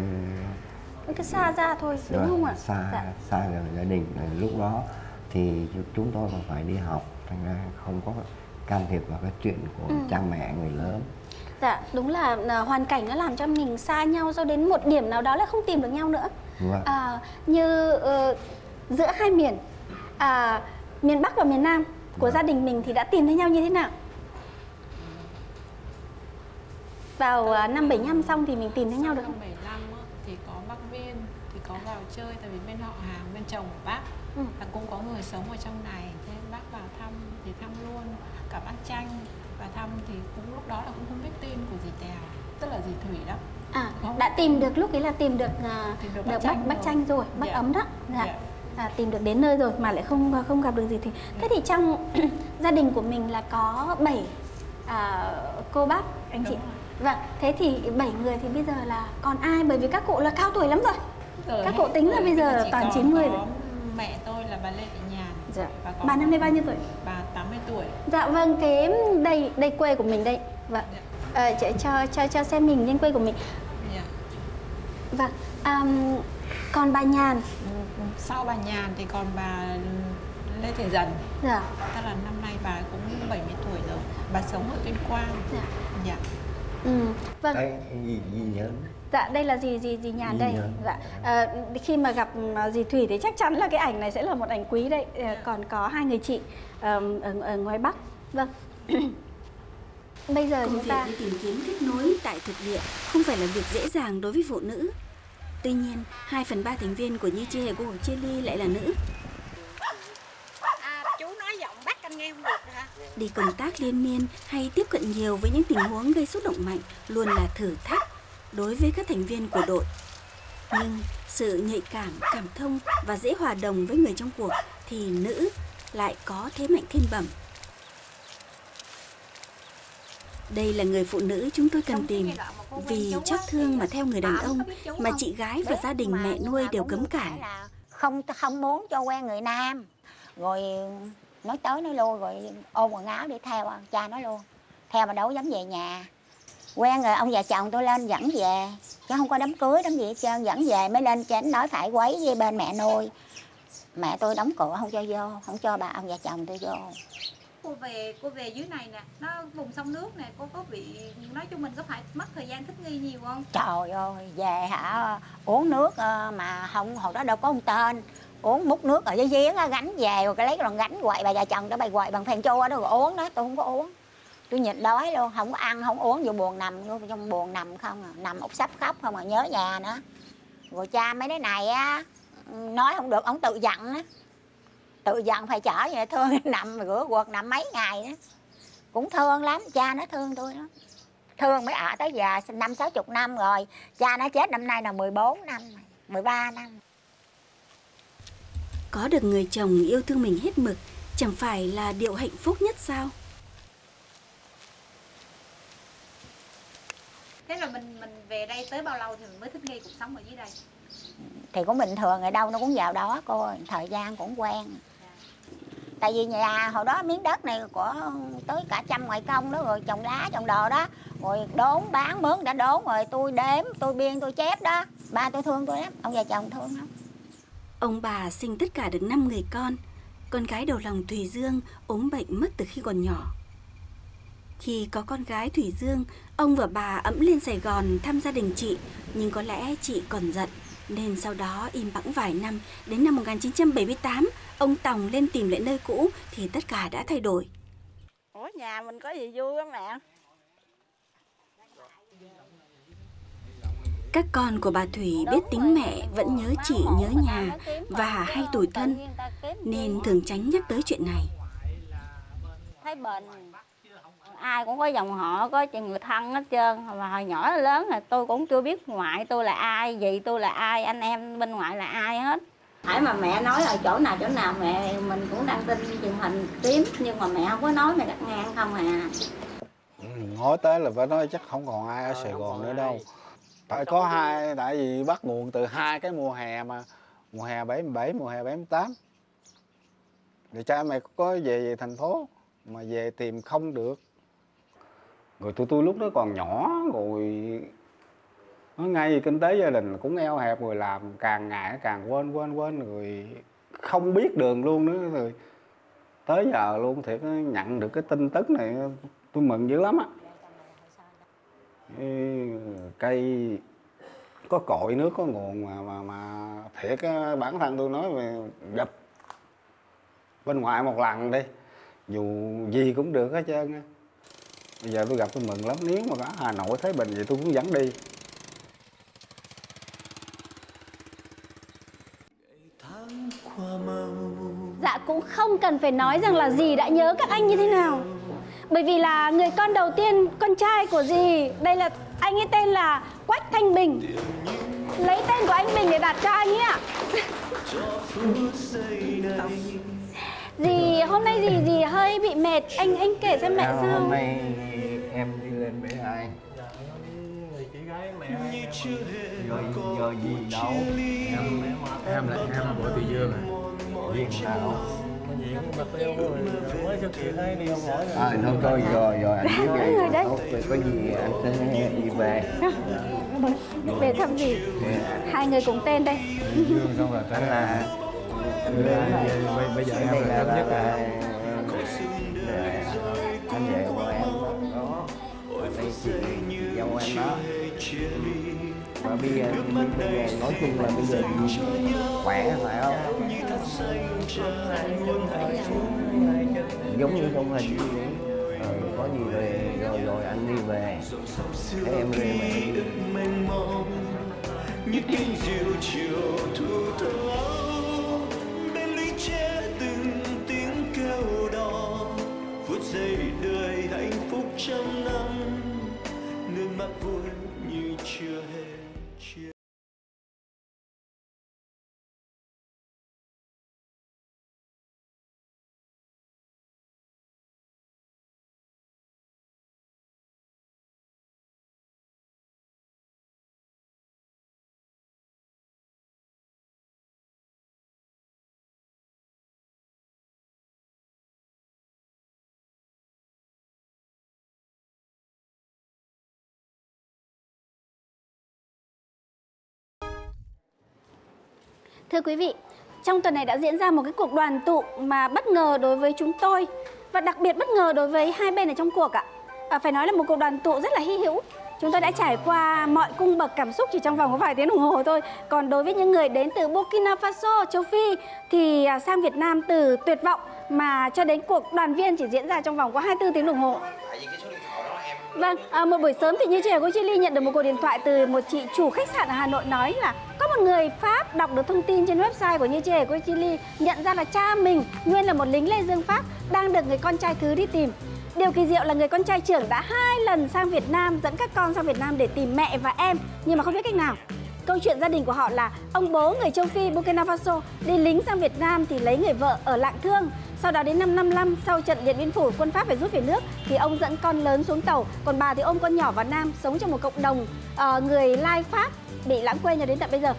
cứ xa ra thôi, đúng không ạ? xa Dạ. xa rồi gia đình Rồi lúc đó thì chúng tôi còn phải đi học thành ra không có can thiệp vào cái chuyện của Ừ. cha mẹ người lớn Dạ, đúng là à, hoàn cảnh nó làm cho mình xa nhau cho đến một điểm nào đó là không tìm được nhau nữa. Vâng. À, như ờ, giữa hai miền, à, miền Bắc và miền Nam của Vâng. gia đình mình thì đã tìm thấy nhau như thế nào? Vào à, năm 75 xong thì mình tìm thấy nhau được không? Năm 75 á, thì có bác Viên thì có vào chơi tại vì bên họ hàng bên chồng của bác Ừ. là cũng có người sống ở trong này thế bác vào thăm thì thăm luôn cả bác Tranh và thăm thì cũng lúc đó là cũng không biết tin của dì Tèo tức là dì Thủy đó À, Không. đã tìm được lúc ấy là tìm được, à, Tìm được được, bác Tranh bác rồi. tranh rồi, bác Dạ. ấm đó. Dạ. Dạ. À, tìm được đến nơi rồi mà lại không không gặp được gì thì thế thì trong gia đình của mình là có 7 à, cô bác anh chị vâng thế thì 7 người thì bây giờ là còn ai bởi vì các cụ là cao tuổi lắm rồi Rồi các cụ tính là rồi, bây giờ toàn còn 90 có rồi mẹ tôi là bà Lê Thị dạ. có bà năm nay bao nhiêu tuổi? Bà 80 tuổi. Dạ vâng cái đây đây quê của mình đây. Vâng. Ờ, cho, cho cho cho xem mình lên quê của mình. Dạ. vâng um, còn bà nhàn? Sau bà Nhàn thì còn bà Lê Thị Dần. Dạ. Tức là năm nay bà cũng 70 tuổi rồi. Bà sống ở Tuyên Quang. Dạ. dạ. Ừ, vâng. Đây, gì, gì nhớ Dạ đây là gì gì gì nhàn đây. nhàn? Dạ à, khi mà gặp à, dì Thủy thì chắc chắn là cái ảnh này sẽ là một ảnh quý đây. À, còn có hai người chị ở, ở ngoài Bắc. Vâng. Bây giờ Công chúng việc ta đi tìm kiếm kết nối tại thực địa không phải là việc dễ dàng đối với phụ nữ. Tuy nhiên, 2 phần 3 thành viên của Như Chi Hề của Hồ Chia Ly lại là nữ. À, chú nói giọng bắt anh nghe không được hả? Đi công tác liên miên hay tiếp cận nhiều với những tình huống gây xúc động mạnh luôn là thử thách đối với các thành viên của đội. Nhưng sự nhạy cảm, cảm thông và dễ hòa đồng với người trong cuộc thì nữ lại có thế mạnh thiên bẩm. Đây là người phụ nữ chúng tôi cần tìm vì chót thương mà theo người đàn ông mà chị gái và gia đình mẹ nuôi đều cấm cản. không không muốn cho quen người nam rồi nói tới nói lui rồi ôm quần áo đi theo cha nó luôn theo mà đâu dám về nhà quen rồi ông già chồng tôi lên dẫn về. Chứ không có đám cưới đám gì hết trơn. Dẫn về mới lên chánh nói phải quấy với bên mẹ nuôi. Mẹ tôi đóng cửa không cho vô. Không cho bà ông già chồng tôi vô. Cô về cô về dưới này nè. Nó vùng sông nước nè. Cô có bị nói chung mình có phải mất thời gian thích nghi nhiều không? Trời ơi về hả? Uống nước ờ, mà không hồi đó đâu có ông tên. Uống múc nước ở dưới giếng gánh về rồi cái lấy rồi gánh quậy. Bà già chồng đó bà quậy bằng phèn chua đó rồi uống đó tôi không có uống tôi nhịn đói luôn, không có ăn, không uống, vô buồn nằm luôn trong buồn nằm không à. nằm ốc sắp khóc không à nhớ nhà nữa. Rồi cha mấy đứa này á nói không được, ông tự giận á. Tự giận phải chở vậy thương, nằm rửa quật nằm mấy ngày đó cũng thương lắm, cha nó thương tôi lắm. Thương mới ở tới giờ, năm, sáu chục năm rồi. Cha nó chết năm nay là 14 năm 13 năm. Có được người chồng yêu thương mình hết mực, chẳng phải là điều hạnh phúc nhất sao? Thế là mình mình về đây tới bao lâu thì mình mới thích nghi cuộc sống ở dưới đây thì cũng bình thường ở đâu nó cũng vào đó cô thời gian cũng quen tại vì nhà hồi đó miếng đất này của tới cả trăm ngoại công đó rồi trồng lá trồng đồ đó rồi đốn bán mướn đã đốn rồi tôi đếm tôi biên tôi chép đó ba tôi thương tôi lắm ông già chồng thương lắm Ông bà sinh tất cả được 5 người con. Con gái đầu lòng Thùy Dương ốm bệnh mất từ khi còn nhỏ. Khi có con gái Thủy Dương, ông và bà ẫm lên Sài Gòn thăm gia đình chị, nhưng có lẽ chị còn giận, nên sau đó im bẵng vài năm, đến năm 1978, ông Tòng lên tìm lại nơi cũ thì tất cả đã thay đổi. Ủa nhà mình có gì vui không mẹ? Các con của bà Thủy biết tính mẹ vẫn nhớ chị nhớ nhà và hay tủi thân, nên thường tránh nhắc tới chuyện này. Thấy bệnh ai cũng có dòng họ có người thân hết trơn. Mà hồi nhỏ lớn là tôi cũng chưa biết ngoại tôi là ai dì tôi là ai anh em bên ngoại là ai hết. Hãy mà mẹ nói ở chỗ nào chỗ nào mẹ mình cũng đăng tin truyền hình tím nhưng mà mẹ không có nói mẹ đặt ngang không à. Nói tới là phải nói chắc không còn ai ở Sài Gòn nữa đâu. Tại có hai tại vì bắt nguồn từ hai cái mùa hè mà mùa hè 77 mùa hè 78 thì cha mẹ có về về thành phố mà về tìm không được rồi tụi tôi lúc đó còn nhỏ rồi. Nói ngay kinh tế gia đình cũng eo hẹp rồi làm càng ngày càng quên quên quên rồi không biết đường luôn nữa. Rồi tới giờ luôn thiệt nhận được cái tin tức này tôi mừng dữ lắm á. Cây có cội nước có nguồn mà mà mà thiệt á, bản thân tôi nói về gặp bên ngoài một lần đi. Dù gì cũng được hết trơn á bây giờ tôi gặp tôi mừng lắm nếu mà ở hà nội thấy bình vậy tôi cũng dẫn đi. Dạ cũng không cần phải nói rằng là dì đã nhớ các anh như thế nào. Bởi vì là người con đầu tiên, con trai của dì Đây là anh ấy tên là Quách Thanh Bình. Lấy tên của anh Bình để đặt cho anh ấy ạ. Dì, hôm nay dì dì hơi bị mệt. Anh anh kể xem mẹ Dạ, sao? Hôm nay giờ giờ gì đâu em em là em là của Tùy Dương này Duyên nào à thôi coi rồi rồi anh biết Rồi rồi đấy. tốt có gì anh sẽ đi về Về thăm gì Hai người cùng tên đây Dương xong rồi anh là bây giờ em là nhất là anh về của em đó đây chị dâu em đó và bây giờ, bây giờ nói chung là bây giờ khỏe phải không? Giống như trong hình vậy. Ờ, có gì rồi rồi rồi anh đi về. Thế em về mà đi. Như kinh diệu chiều thu thấu bên lũy tre từng tiếng kêu đò phút giây đời hạnh phúc trăm năm nước mắt vui như chưa hề chia Thưa quý vị, trong tuần này đã diễn ra một cái cuộc đoàn tụ mà bất ngờ đối với chúng tôi và đặc biệt bất ngờ đối với hai bên ở trong cuộc ạ. À, phải nói là một cuộc đoàn tụ rất là hy hữu. Chúng tôi đã trải qua mọi cung bậc cảm xúc chỉ trong vòng có vài tiếng đồng hồ thôi. Còn đối với những người đến từ Burkina Faso, châu Phi thì à, sang Việt Nam từ tuyệt vọng mà cho đến cuộc đoàn viên chỉ diễn ra trong vòng có 24 tiếng đồng hồ. Vâng, à, một buổi sớm thì như trẻ của Chili nhận được một cuộc điện thoại từ một chị chủ khách sạn ở Hà Nội nói là có một người Pháp đọc được thông tin trên website của Như Trẻ của Chili nhận ra là cha mình nguyên là một lính Lê Dương Pháp đang được người con trai thứ đi tìm. Điều kỳ diệu là người con trai trưởng đã hai lần sang Việt Nam dẫn các con sang Việt Nam để tìm mẹ và em nhưng mà không biết cách nào. Câu chuyện gia đình của họ là ông bố người châu Phi Burkina Faso đi lính sang Việt Nam thì lấy người vợ ở Lạng Thương. Sau đó đến năm 55 sau trận Điện Biên Phủ quân Pháp phải rút về nước thì ông dẫn con lớn xuống tàu, còn bà thì ôm con nhỏ vào Nam sống trong một cộng đồng uh, người Lai Pháp bị lãng quên cho đến tận bây giờ.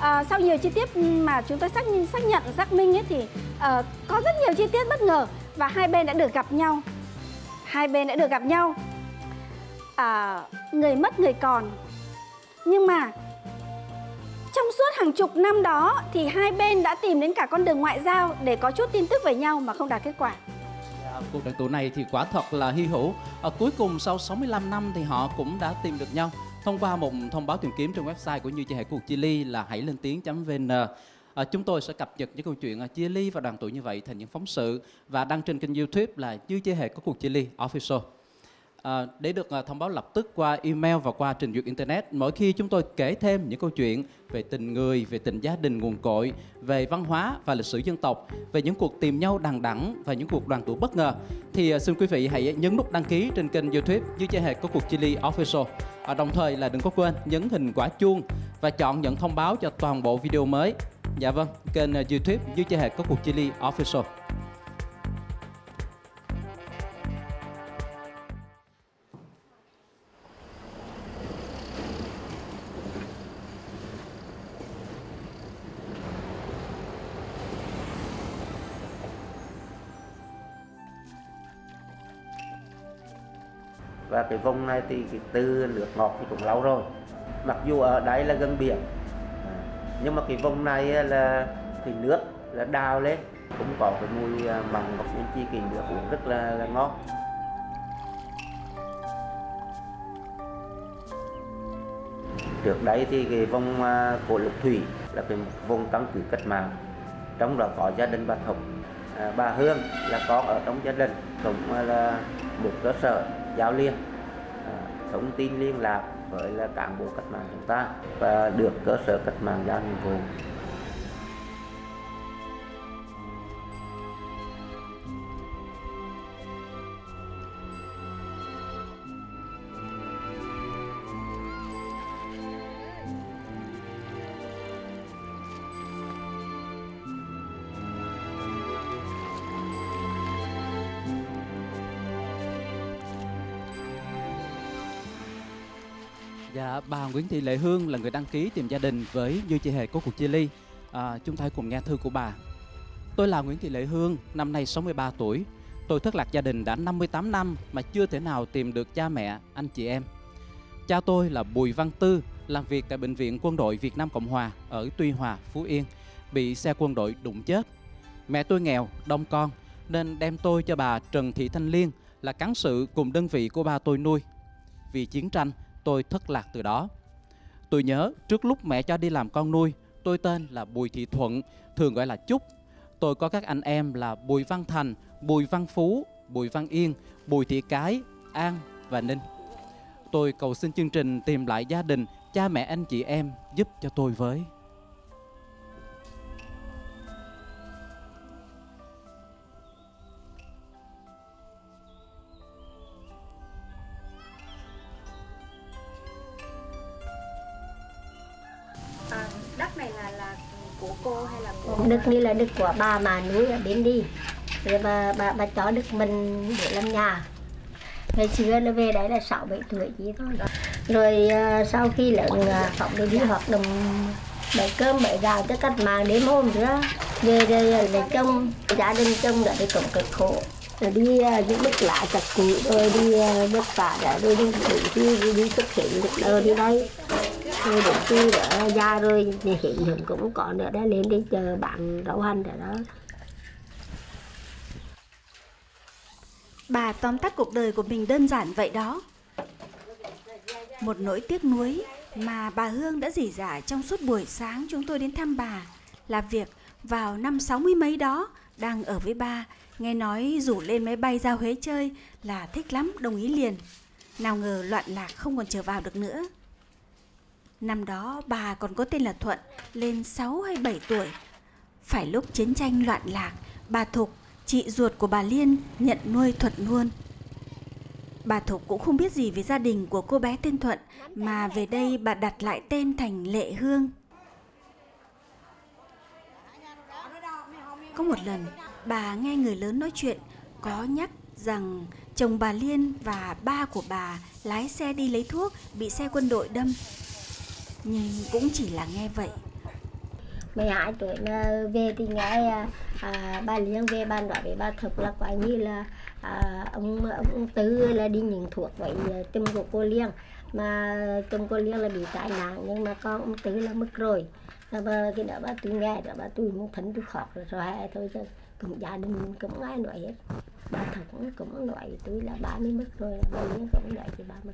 À, sau nhiều chi tiết mà chúng tôi xác xác nhận xác minh ấy thì uh, có rất nhiều chi tiết bất ngờ và hai bên đã được gặp nhau. Hai bên đã được gặp nhau. À, người mất người còn. Nhưng mà trong suốt hàng chục năm đó thì hai bên đã tìm đến cả con đường ngoại giao để có chút tin tức về nhau mà không đạt kết quả À, cuộc đoàn tụ này thì quả thật là hy hữu. À, cuối cùng sau 65 năm thì họ cũng đã tìm được nhau thông qua một thông báo tìm kiếm trên website của Như Chia Hải Cuộc Chia Ly là hãy lên tiếng.vn. À, chúng tôi sẽ cập nhật những câu chuyện à, chia ly và đoàn tụ như vậy thành những phóng sự và đăng trên kênh YouTube là Như Chia Hệ có cuộc chia ly official. À, để được à, thông báo lập tức qua email và qua trình duyệt internet mỗi khi chúng tôi kể thêm những câu chuyện về tình người về tình gia đình nguồn cội về văn hóa và lịch sử dân tộc về những cuộc tìm nhau đằng đẳng và những cuộc đoàn tụ bất ngờ thì à, xin quý vị hãy nhấn nút đăng ký trên kênh youtube như chơi hệ có cuộc chili official. À, đồng thời là đừng có quên nhấn hình quả chuông và chọn nhận thông báo cho toàn bộ video mới. Dạ vâng kênh youtube như chơi hệ có cuộc chili official. Và cái vùng này thì cái từ nước ngọt thì cũng lâu rồi. Mặc dù ở đây là gần biển. Nhưng mà cái vùng này là thì nước là đào lên cũng có cái mùi à, mặn ngọt nên chi kỳ nước uống rất là, là ngon. Trước đây thì cái vùng à, cổ lục thủy là cái vùng căn cứ cách mạng. Trong đó có gia đình bà thục. À, bà hương là con ở trong gia đình. Cũng là một cơ sở giao liên à, thông tin liên lạc với là cán bộ cách mạng chúng ta và được cơ sở cách mạng giao nhiệm vụ. Dạ, bà Nguyễn Thị Lệ Hương là người đăng ký tìm gia đình với Như Chị Hề có cuộc chia ly. À, chúng ta hãy cùng nghe thư của bà. Tôi là Nguyễn Thị Lệ Hương, năm nay 63 tuổi. Tôi thất lạc gia đình đã 58 năm mà chưa thể nào tìm được cha mẹ, anh chị em. Cha tôi là Bùi Văn Tư, làm việc tại Bệnh viện Quân đội Việt Nam Cộng Hòa ở Tuy Hòa, Phú Yên, bị xe quân đội đụng chết. Mẹ tôi nghèo, đông con, nên đem tôi cho bà Trần Thị Thanh Liên là cán sự cùng đơn vị của ba tôi nuôi. Vì chiến tranh, tôi thất lạc từ đó. Tôi nhớ trước lúc mẹ cho đi làm con nuôi, tôi tên là Bùi Thị Thuận, thường gọi là Trúc. Tôi có các anh em là Bùi Văn Thành, Bùi Văn Phú, Bùi Văn Yên, Bùi Thị Cái, An và Ninh. Tôi cầu xin chương trình tìm lại gia đình, cha mẹ anh chị em giúp cho tôi với. Như là đức của bà mà nuôi ở bên đi rồi bà, bà, bà cho đức mình để làm nhà ngày xưa nó về đấy là sáu bảy tuổi chỉ thôi rồi uh, sau khi lớn học phóng đi, đi hoạt động bảy cơm bảy gạo cho cách mạng đêm hôm nữa về đây lấy chồng gia đình chồng đã đi cộng cực khổ rồi đi những bức lá chặt củi rồi đi à, vất vả đã rồi đi đi đi, đi, xuất hiện được đi đây thôi đến chi đã ra rồi, thì hiện hình cũng có nữa đã lên đi, chờ bạn đậu hành rồi đó. Bà tóm tắt cuộc đời của mình đơn giản vậy đó. Một nỗi tiếc nuối mà bà Hương đã dỉ dả trong suốt buổi sáng chúng tôi đến thăm bà là việc vào năm sáu mươi mấy đó, đang ở với ba, nghe nói rủ lên máy bay ra Huế chơi là thích lắm, đồng ý liền. Nào ngờ loạn lạc không còn trở vào được nữa năm đó bà còn có tên là Thuận lên 6 hay 7 tuổi phải lúc chiến tranh loạn lạc bà Thục chị ruột của bà Liên nhận nuôi Thuận luôn Bà Thục cũng không biết gì về gia đình của cô bé tên Thuận mà về đây bà đặt lại tên thành Lệ Hương. Có một lần, bà nghe người lớn nói chuyện có nhắc rằng chồng bà Liên và ba của bà lái xe đi lấy thuốc bị xe quân đội đâm. Nhưng cũng chỉ là nghe vậy. 12 tuổi là về thì nghe à, bà Liên về bà nói với bà Thực là quả như là à, ông ông Tư là đi nhận thuốc với à, chồng của cô Liên. Mà chồng cô Liên là bị tai nạn nhưng mà con ông Tư là mất rồi. Và bà, cái đó bà tôi nghe đó bà tôi muốn thỉnh tôi khóc rồi rồi thôi chứ cũng gia đình cũng ai nói hết. Bà Thực cũng, cũng nói tôi là ba mới mất rồi bà Liên cũng nói với ba mất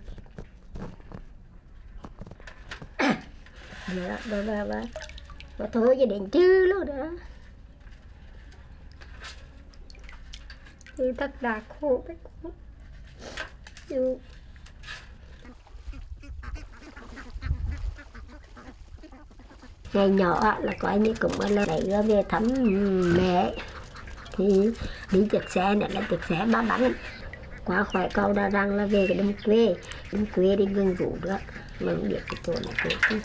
đó, bà, bà, bà, thôi cho đến chứ luôn đó thì thật là khổ cái khổ ngày nhỏ là coi như cũng là lấy về thăm mẹ. Thì đi chặt xe này là chặt xe ba bánh. Qua khỏi cầu đa răng là về cái đâm quê. Đâm quê đi gần vũ đó. Mà không biết cái chỗ này quê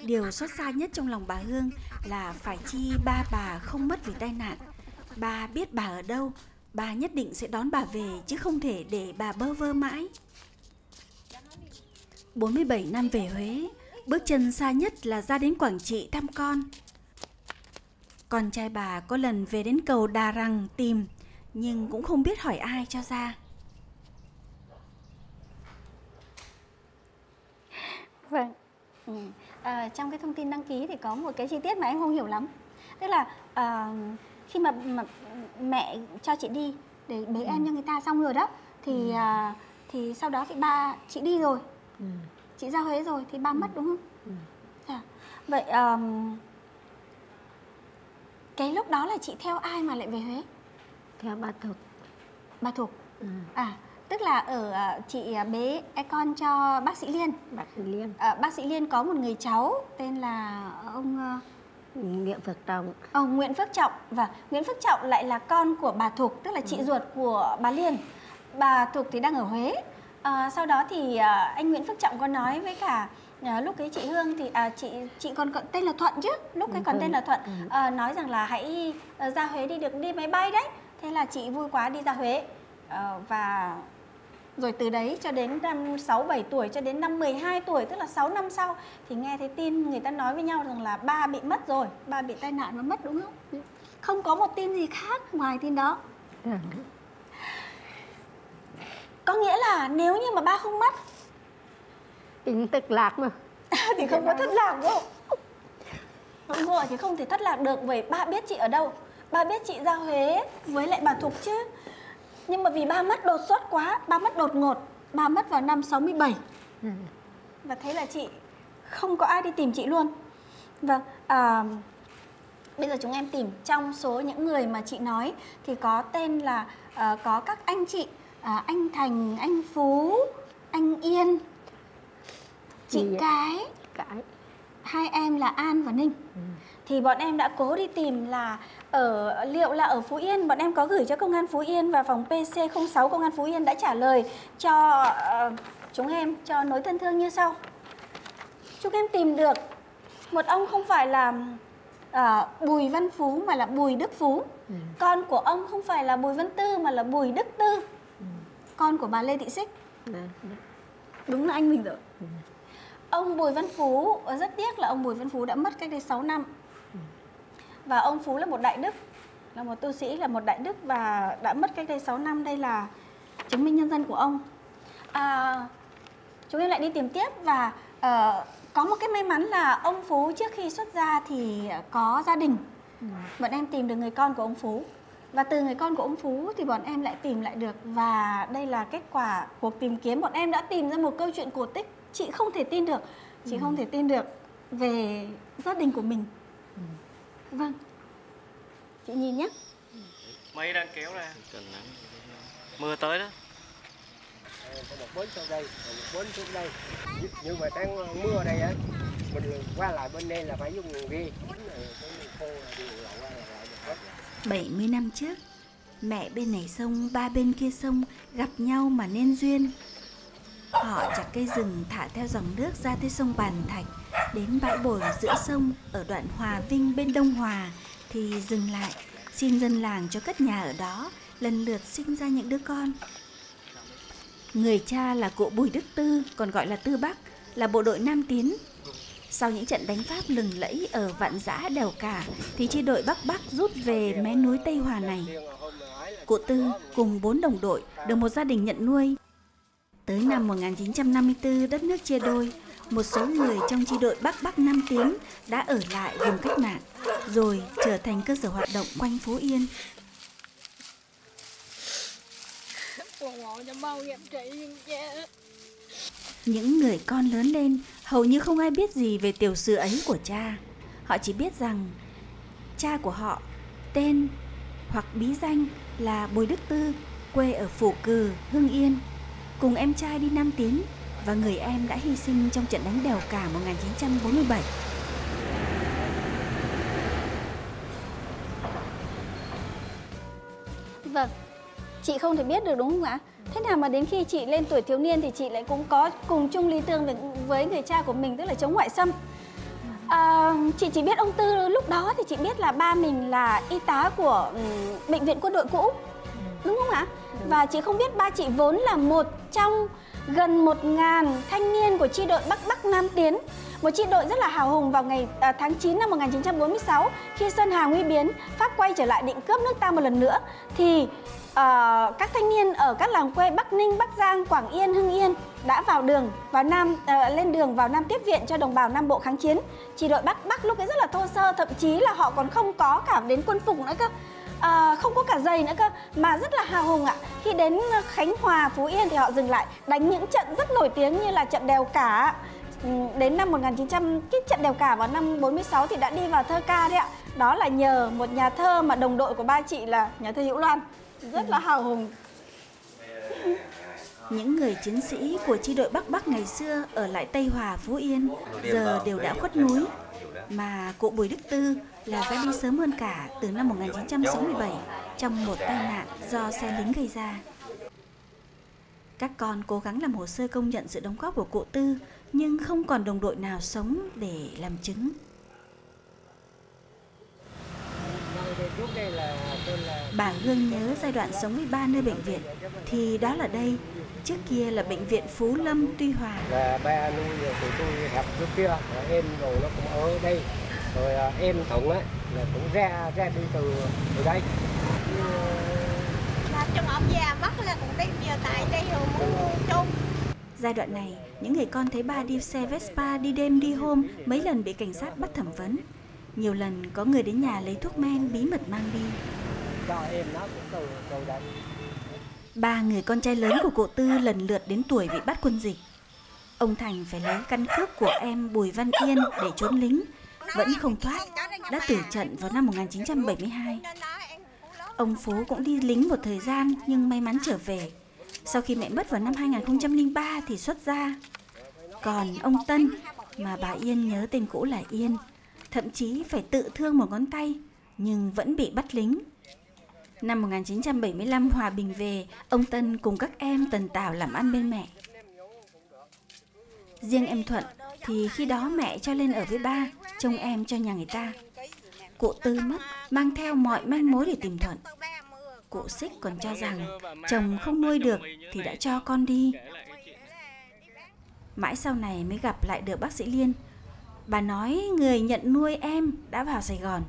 Điều xót xa nhất trong lòng bà Hương là phải chi ba bà không mất vì tai nạn. Bà biết bà ở đâu, bà nhất định sẽ đón bà về chứ không thể để bà bơ vơ mãi. 47 năm về Huế, bước chân xa nhất là ra đến Quảng Trị thăm con. Con trai bà có lần về đến cầu Đà Răng tìm, nhưng cũng không biết hỏi ai cho ra. Vâng. Ừ. Ừ. À, trong cái thông tin đăng ký thì có một cái chi tiết mà em không hiểu lắm. Tức là à, khi mà, mà mẹ cho chị đi để bế em cho người ta xong rồi đó thì à, thì sau đó thì ba chị đi rồi. Chị ra Huế rồi thì ba mất đúng không? Dạ. Vậy à, cái lúc đó là chị theo ai mà lại về Huế? theo bà Thực Bà Thục. À, tức là ở à, chị à, bế con cho bác sĩ Liên. Bác sĩ Liên. À, bác sĩ Liên có một người cháu tên là ông à, Nguyễn Phước Trọng. Ông Nguyễn Phước Trọng và Nguyễn Phước Trọng lại là con của bà Thục, tức là chị ruột của bà Liên. Bà Thục thì đang ở Huế. À, sau đó thì à, anh Nguyễn Phước Trọng có nói với cả à, lúc ấy chị Hương thì à, chị chị còn còn tên là Thuận chứ, lúc ấy còn tên là Thuận. À, nói rằng là hãy ra Huế đi được đi máy bay đấy. Thế là chị vui quá đi ra Huế. À, và rồi từ đấy cho đến năm 6 7 tuổi cho đến năm 12 tuổi tức là 6 năm sau thì nghe thấy tin người ta nói với nhau rằng là ba bị mất rồi, ba bị tai nạn và mất đúng không? Không có một tin gì khác ngoài tin đó. Có nghĩa là nếu như mà ba không mất Tính thất lạc mà thì không có thất lạc đâu. Đúng rồi thì không thể thất lạc được bởi ba biết chị ở đâu. Ba biết chị ra Huế với lại bà Thục chứ. Nhưng mà vì ba mất đột xuất quá, ba mất đột ngột ba mất vào năm 67 và thế là chị không có ai đi tìm chị luôn. Vâng à, bây giờ chúng em tìm trong số những người mà chị nói thì có tên là à, có các anh chị à, anh Thành anh Phú anh Yên chị ạ. cái. Cái hai em là An và Ninh. Thì bọn em đã cố đi tìm là ở liệu là ở Phú Yên bọn em có gửi cho công an Phú Yên và phòng PC06 công an Phú Yên đã trả lời cho ờ, chúng em cho nối thân thương như sau. Chúng em tìm được một ông không phải là ờ, Bùi Văn Phú mà là Bùi Đức Phú. Con của ông không phải là Bùi Văn Tư mà là Bùi Đức Tư. Con của bà Lê Thị Xích. Đúng là anh mình rồi ông Bùi Văn Phú ờ, rất tiếc là ông Bùi Văn Phú đã mất cách đây 6 năm. Và ông Phú là một đại đức là một tu sĩ là một đại đức và đã mất cách đây 6 năm. Đây là chứng minh nhân dân của ông. À, chúng em lại đi tìm tiếp và uh, có một cái may mắn là ông Phú trước khi xuất gia thì có gia đình. Bọn em tìm được người con của ông Phú. Và từ người con của ông Phú thì bọn em lại tìm lại được. Và đây là kết quả cuộc tìm kiếm. Bọn em đã tìm ra một câu chuyện cổ tích chị không thể tin được. Chị Ừ. không thể tin được về gia đình của mình. Vâng. Chị nhìn nhé. Mây đang kéo ra. Mưa tới đó. Một bến sau đây và một bến xuống đây nhưng, mà đang mưa đây á mình qua lại bên đây là phải dùng ghe cái khô là điều lộ qua là lại được hết 70 năm trước, mẹ bên này sông, ba bên kia sông gặp nhau mà nên duyên. Họ chặt cây rừng thả theo dòng nước ra tới sông Bàn Thạch, đến bãi bồi giữa sông ở đoạn Hòa Vinh bên Đông Hòa thì dừng lại, xin dân làng cho cất nhà ở đó, lần lượt sinh ra những đứa con. Người cha là cụ Bùi Đức Tư, còn gọi là Tư Bắc, là bộ đội Nam Tiến. Sau những trận đánh Pháp lừng lẫy ở Vạn Giã Đèo Cả thì chi đội Bắc Bắc rút về mé núi Tây Hòa này. Cụ Tư cùng bốn đồng đội được một gia đình nhận nuôi. Tới năm 1954 đất nước chia đôi, một số người trong chi đội Bắc Bắc Nam Tiến đã ở lại vùng cách mạng, rồi trở thành cơ sở hoạt động quanh phố Yên. Những người con lớn lên hầu như không ai biết gì về tiểu sử ấy của cha. Họ chỉ biết rằng cha của họ tên hoặc bí danh là Bùi Đức Tư, quê ở Phủ Cừ, Hưng Yên, cùng em trai đi Nam Tiến và người em đã hy sinh trong trận đánh đèo cả 1947. Vâng, chị không thể biết được đúng không ạ? Thế nào mà đến khi chị lên tuổi thiếu niên thì chị lại cũng có cùng chung lý tưởng với, với người cha của mình tức là chống ngoại xâm. À, chị chỉ biết ông Tư lúc đó thì chị biết là ba mình là y tá của ừ, bệnh viện quân đội cũ đúng không ạ? Và chị không biết ba chị vốn là một trong gần một ngàn thanh niên của chi đội Bắc Bắc Nam Tiến một chi đội rất là hào hùng vào ngày à, tháng 9 năm 1946 khi Sơn Hà nguy biến, Pháp quay trở lại định cướp nước ta một lần nữa thì à, các thanh niên ở các làng quê Bắc Ninh, Bắc Giang, Quảng Yên, Hưng Yên đã vào đường vào Nam ờ, lên đường vào Nam tiếp viện cho đồng bào Nam Bộ kháng chiến. Chỉ đội Bắc Bắc lúc ấy rất là thô sơ, thậm chí là họ còn không có cả đến quân phục nữa cơ. Ờ, không có cả giày nữa cơ mà rất là hào hùng ạ. Khi đến Khánh Hòa Phú Yên thì họ dừng lại đánh những trận rất nổi tiếng như là trận đèo cả. Ừ, đến năm 1900 cái trận đèo cả vào năm 46 thì đã đi vào thơ ca đấy ạ. Đó là nhờ một nhà thơ mà đồng đội của ba chị là nhà thơ Hữu Loan. Rất là hào hùng. Những người chiến sĩ của chi đội Bắc Bắc ngày xưa ở lại Tây Hòa, Phú Yên giờ đều đã khuất núi. Mà cụ Bùi Đức Tư là ra đi sớm hơn cả từ năm 1967 trong một tai nạn do xe lính gây ra. Các con cố gắng làm hồ sơ công nhận sự đóng góp của cụ Tư nhưng không còn đồng đội nào sống để làm chứng. Bà Hương nhớ giai đoạn sống với ba nơi bệnh viện thì đó là đây, trước kia là bệnh viện Phú Lâm Tuy Hòa. là ba nuôi rồi tụi tôi học trước kia em rồi nó cũng ở đây rồi à, em thuận á là cũng ra ra đi từ từ đây là trong ông già mất là cũng đem giờ tại đây rồi muốn chôn Giai đoạn này, những người con thấy ba đi xe Vespa đi đêm đi hôm mấy lần bị cảnh sát bắt thẩm vấn. Nhiều lần có người đến nhà lấy thuốc men bí mật mang đi. cho em nó cũng từ từ đây ba người con trai lớn của cụ Tư lần lượt đến tuổi bị bắt quân dịch. Ông Thành phải lấy căn cước của em Bùi Văn Yên để trốn lính, vẫn không thoát, đã tử trận vào năm 1972. Ông Phú cũng đi lính một thời gian nhưng may mắn trở về. Sau khi mẹ mất vào năm 2003 thì xuất ra. Còn ông Tân mà bà Yên nhớ tên cũ là Yên, thậm chí phải tự thương một ngón tay nhưng vẫn bị bắt lính. Năm 1975 hòa bình về, ông Tân cùng các em tần tảo làm ăn bên mẹ. Riêng em Thuận thì khi đó mẹ cho lên ở với ba, trông em cho nhà người ta. Cụ Tư mất, mang theo mọi manh mối để tìm Thuận. Cụ Xích còn cho rằng chồng không nuôi được thì đã cho con đi. Mãi sau này mới gặp lại được bác sĩ Liên. Bà nói người nhận nuôi em đã vào Sài Gòn.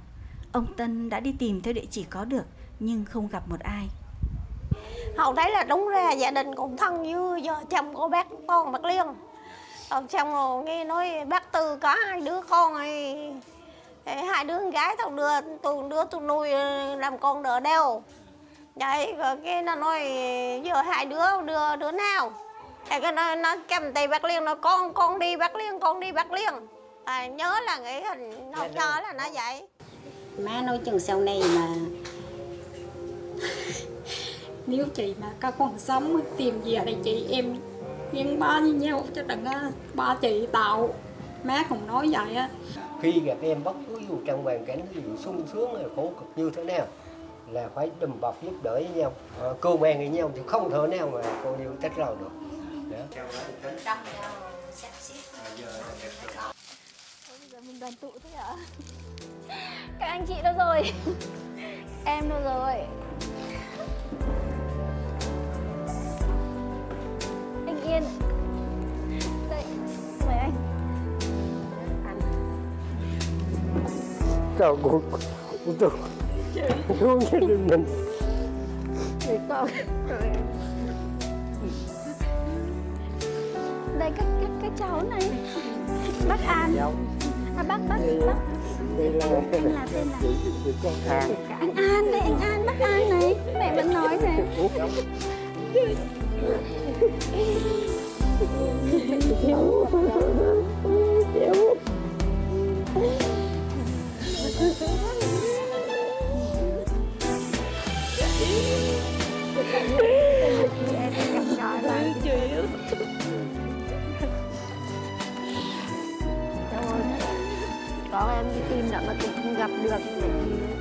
Ông Tân đã đi tìm theo địa chỉ có được nhưng không gặp một ai. Họ thấy là đúng ra gia đình cũng thân như vợ chồng của bác con bác Liên. Còn xong rồi nghe nói bác Tư có hai đứa con thì hai đứa con gái tao đưa tôi đưa tôi nuôi làm con đỡ đeo. Vậy rồi cái nó nói giờ hai đứa đưa đứa nào? Thì cái nó, nó cầm tay bác liên nó con con đi bác liên con đi bác liên. À, nhớ là nghĩ hình học cho là nó vậy. Má nói chừng sau này mà nếu chị mà có còn sống tìm về thì chị em hiến ba với nhau chứ đừng có ba chị tạo. Má cũng nói vậy á. Khi gặp em bất cứ dù trong hoàn cảnh gì sung sướng hay khổ cực như thế nào là phải đùm bọc giúp đỡ với nhau. À, cô bè với nhau thì không thể nào mà cô yêu tách rời được. Đó. giờ mình đoàn tụ thế ạ các anh chị đâu rồi? Em đâu rồi anh yên. Đây mời anh. Chào cô. Tôi thương gia đình mình Để con. Đây các các các cháu này. Bác an. À bác bác bác. đây là tên là tên là. Con An anh an đây anh an bác an này. Mẹ vẫn nói này chịu chịu có em đi tìm đã mà cũng không gặp được.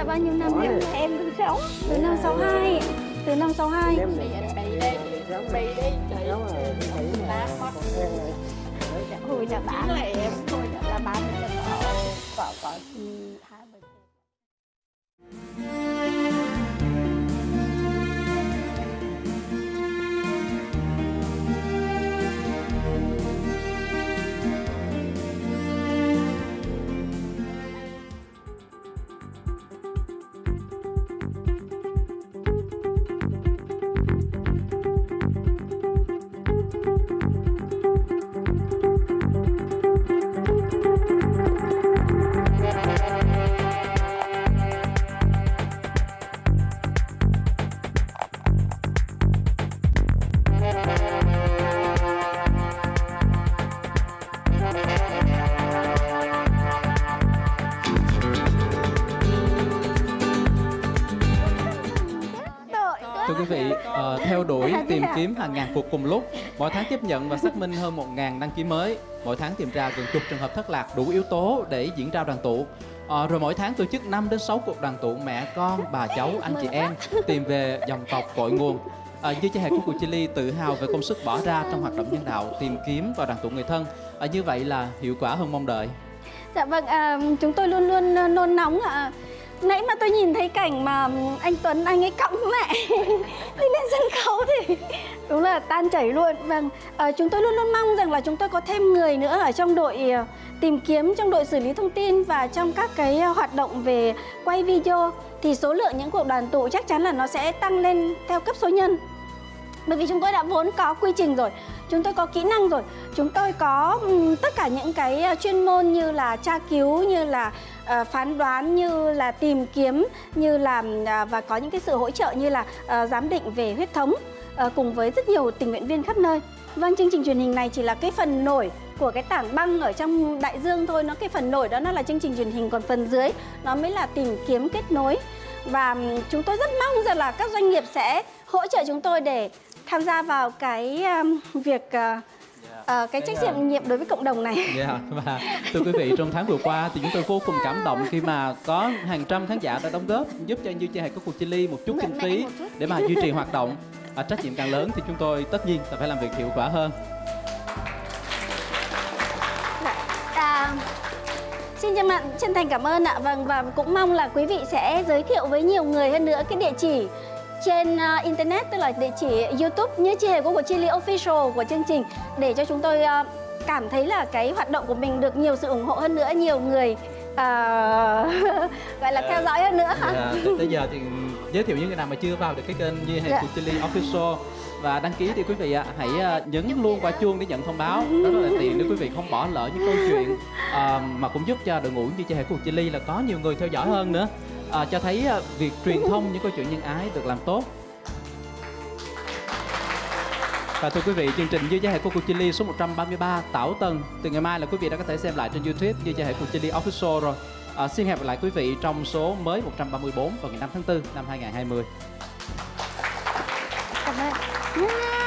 Là bao nhiêu năm em em từ sống từ năm 62 từ năm 62 hồi là bán. Hồi là bán. Có có có hai hàng ngàn cuộc cùng lúc, mỗi tháng tiếp nhận và xác minh hơn 1.000 đăng ký mới, mỗi tháng tìm ra gần chục trường hợp thất lạc đủ yếu tố để diễn ra đoàn tụ. À, rồi mỗi tháng tổ chức 5 đến 6 cuộc đoàn tụ mẹ con, bà cháu, anh chị em tìm về dòng tộc cội nguồn. À, như cha hạt của cụ Chile tự hào về công sức bỏ ra trong hoạt động nhân đạo tìm kiếm và đoàn tụ người thân. À, như vậy là hiệu quả hơn mong đợi. Dạ vâng, à, chúng tôi luôn luôn nôn nóng ạ. Nãy mà tôi nhìn thấy cảnh mà ừ, anh Tuấn anh ấy cõng mẹ đi lên sân khấu thì đúng là tan chảy luôn. Vâng à, chúng tôi luôn luôn mong rằng là chúng tôi có thêm người nữa ở trong đội ờ, tìm kiếm trong đội xử lý thông tin và trong các cái ờ, hoạt động về quay video. Thì số lượng những cuộc đoàn tụ chắc chắn là nó sẽ tăng lên theo cấp số nhân. Bởi vì chúng tôi đã vốn có quy trình rồi chúng tôi có kỹ năng rồi. Chúng tôi có tất cả những cái chuyên môn như là tra cứu như là uh, phán đoán như là tìm kiếm như là uh, à, và có những cái sự hỗ trợ như là uh, giám định về huyết thống cùng với rất nhiều tình nguyện viên khắp nơi. Vâng chương trình truyền hình này chỉ là cái phần nổi của cái tảng băng ở trong đại dương thôi. Nó cái phần nổi đó nó là chương trình truyền hình còn phần dưới. Nó mới là tìm kiếm kết nối. Và chúng tôi rất mong rằng là các doanh nghiệp sẽ hỗ trợ chúng tôi để tham gia vào cái um, việc uh, uh, cái trách nhiệm nhiệm đối với cộng đồng này. Dạ và thưa quý vị trong tháng vừa qua thì chúng tôi vô cùng cảm động khi mà có hàng trăm khán giả đã đóng góp giúp cho như chơi hãy có cuộc chia ly một chút kinh phí để mà duy trì hoạt động. À, trách nhiệm càng lớn thì chúng tôi tất nhiên là phải làm việc hiệu quả hơn. À, xin chân chân thành cảm ơn ạ. Vâng và cũng mong là quý vị sẽ giới thiệu với nhiều người hơn nữa cái địa chỉ trên uh, internet tức là địa chỉ YouTube như chị hề của của Chili official của chương trình để cho chúng tôi uh, cảm thấy là cái hoạt động của mình được nhiều sự ủng hộ hơn nữa, nhiều người uh, gọi là theo dõi hơn nữa. Dạ, tới giờ thì giới thiệu những người nào mà chưa vào được cái kênh như hề Dạ. của Chili official. Và đăng ký thì quý vị ạ hãy uh, nhấn luôn qua chuông để nhận thông báo. Đó rất là tiện để quý vị không bỏ lỡ những câu chuyện uh, mà cũng giúp cho đội ngũ như chơi hãy của Chili là có nhiều người theo dõi hơn nữa. À, cho thấy uh, việc truyền thông những câu chuyện nhân ái được làm tốt. Và thưa quý vị, chương trình Dư gia hệ của cuộc Chili số 133 Tảo Tần. Từ ngày mai là quý vị đã có thể xem lại trên YouTube Dư gia hệ của Chili Official rồi à, Xin hẹn gặp lại quý vị trong số mới 134 vào ngày 5 tháng 4 năm 2020 Cảm ơn.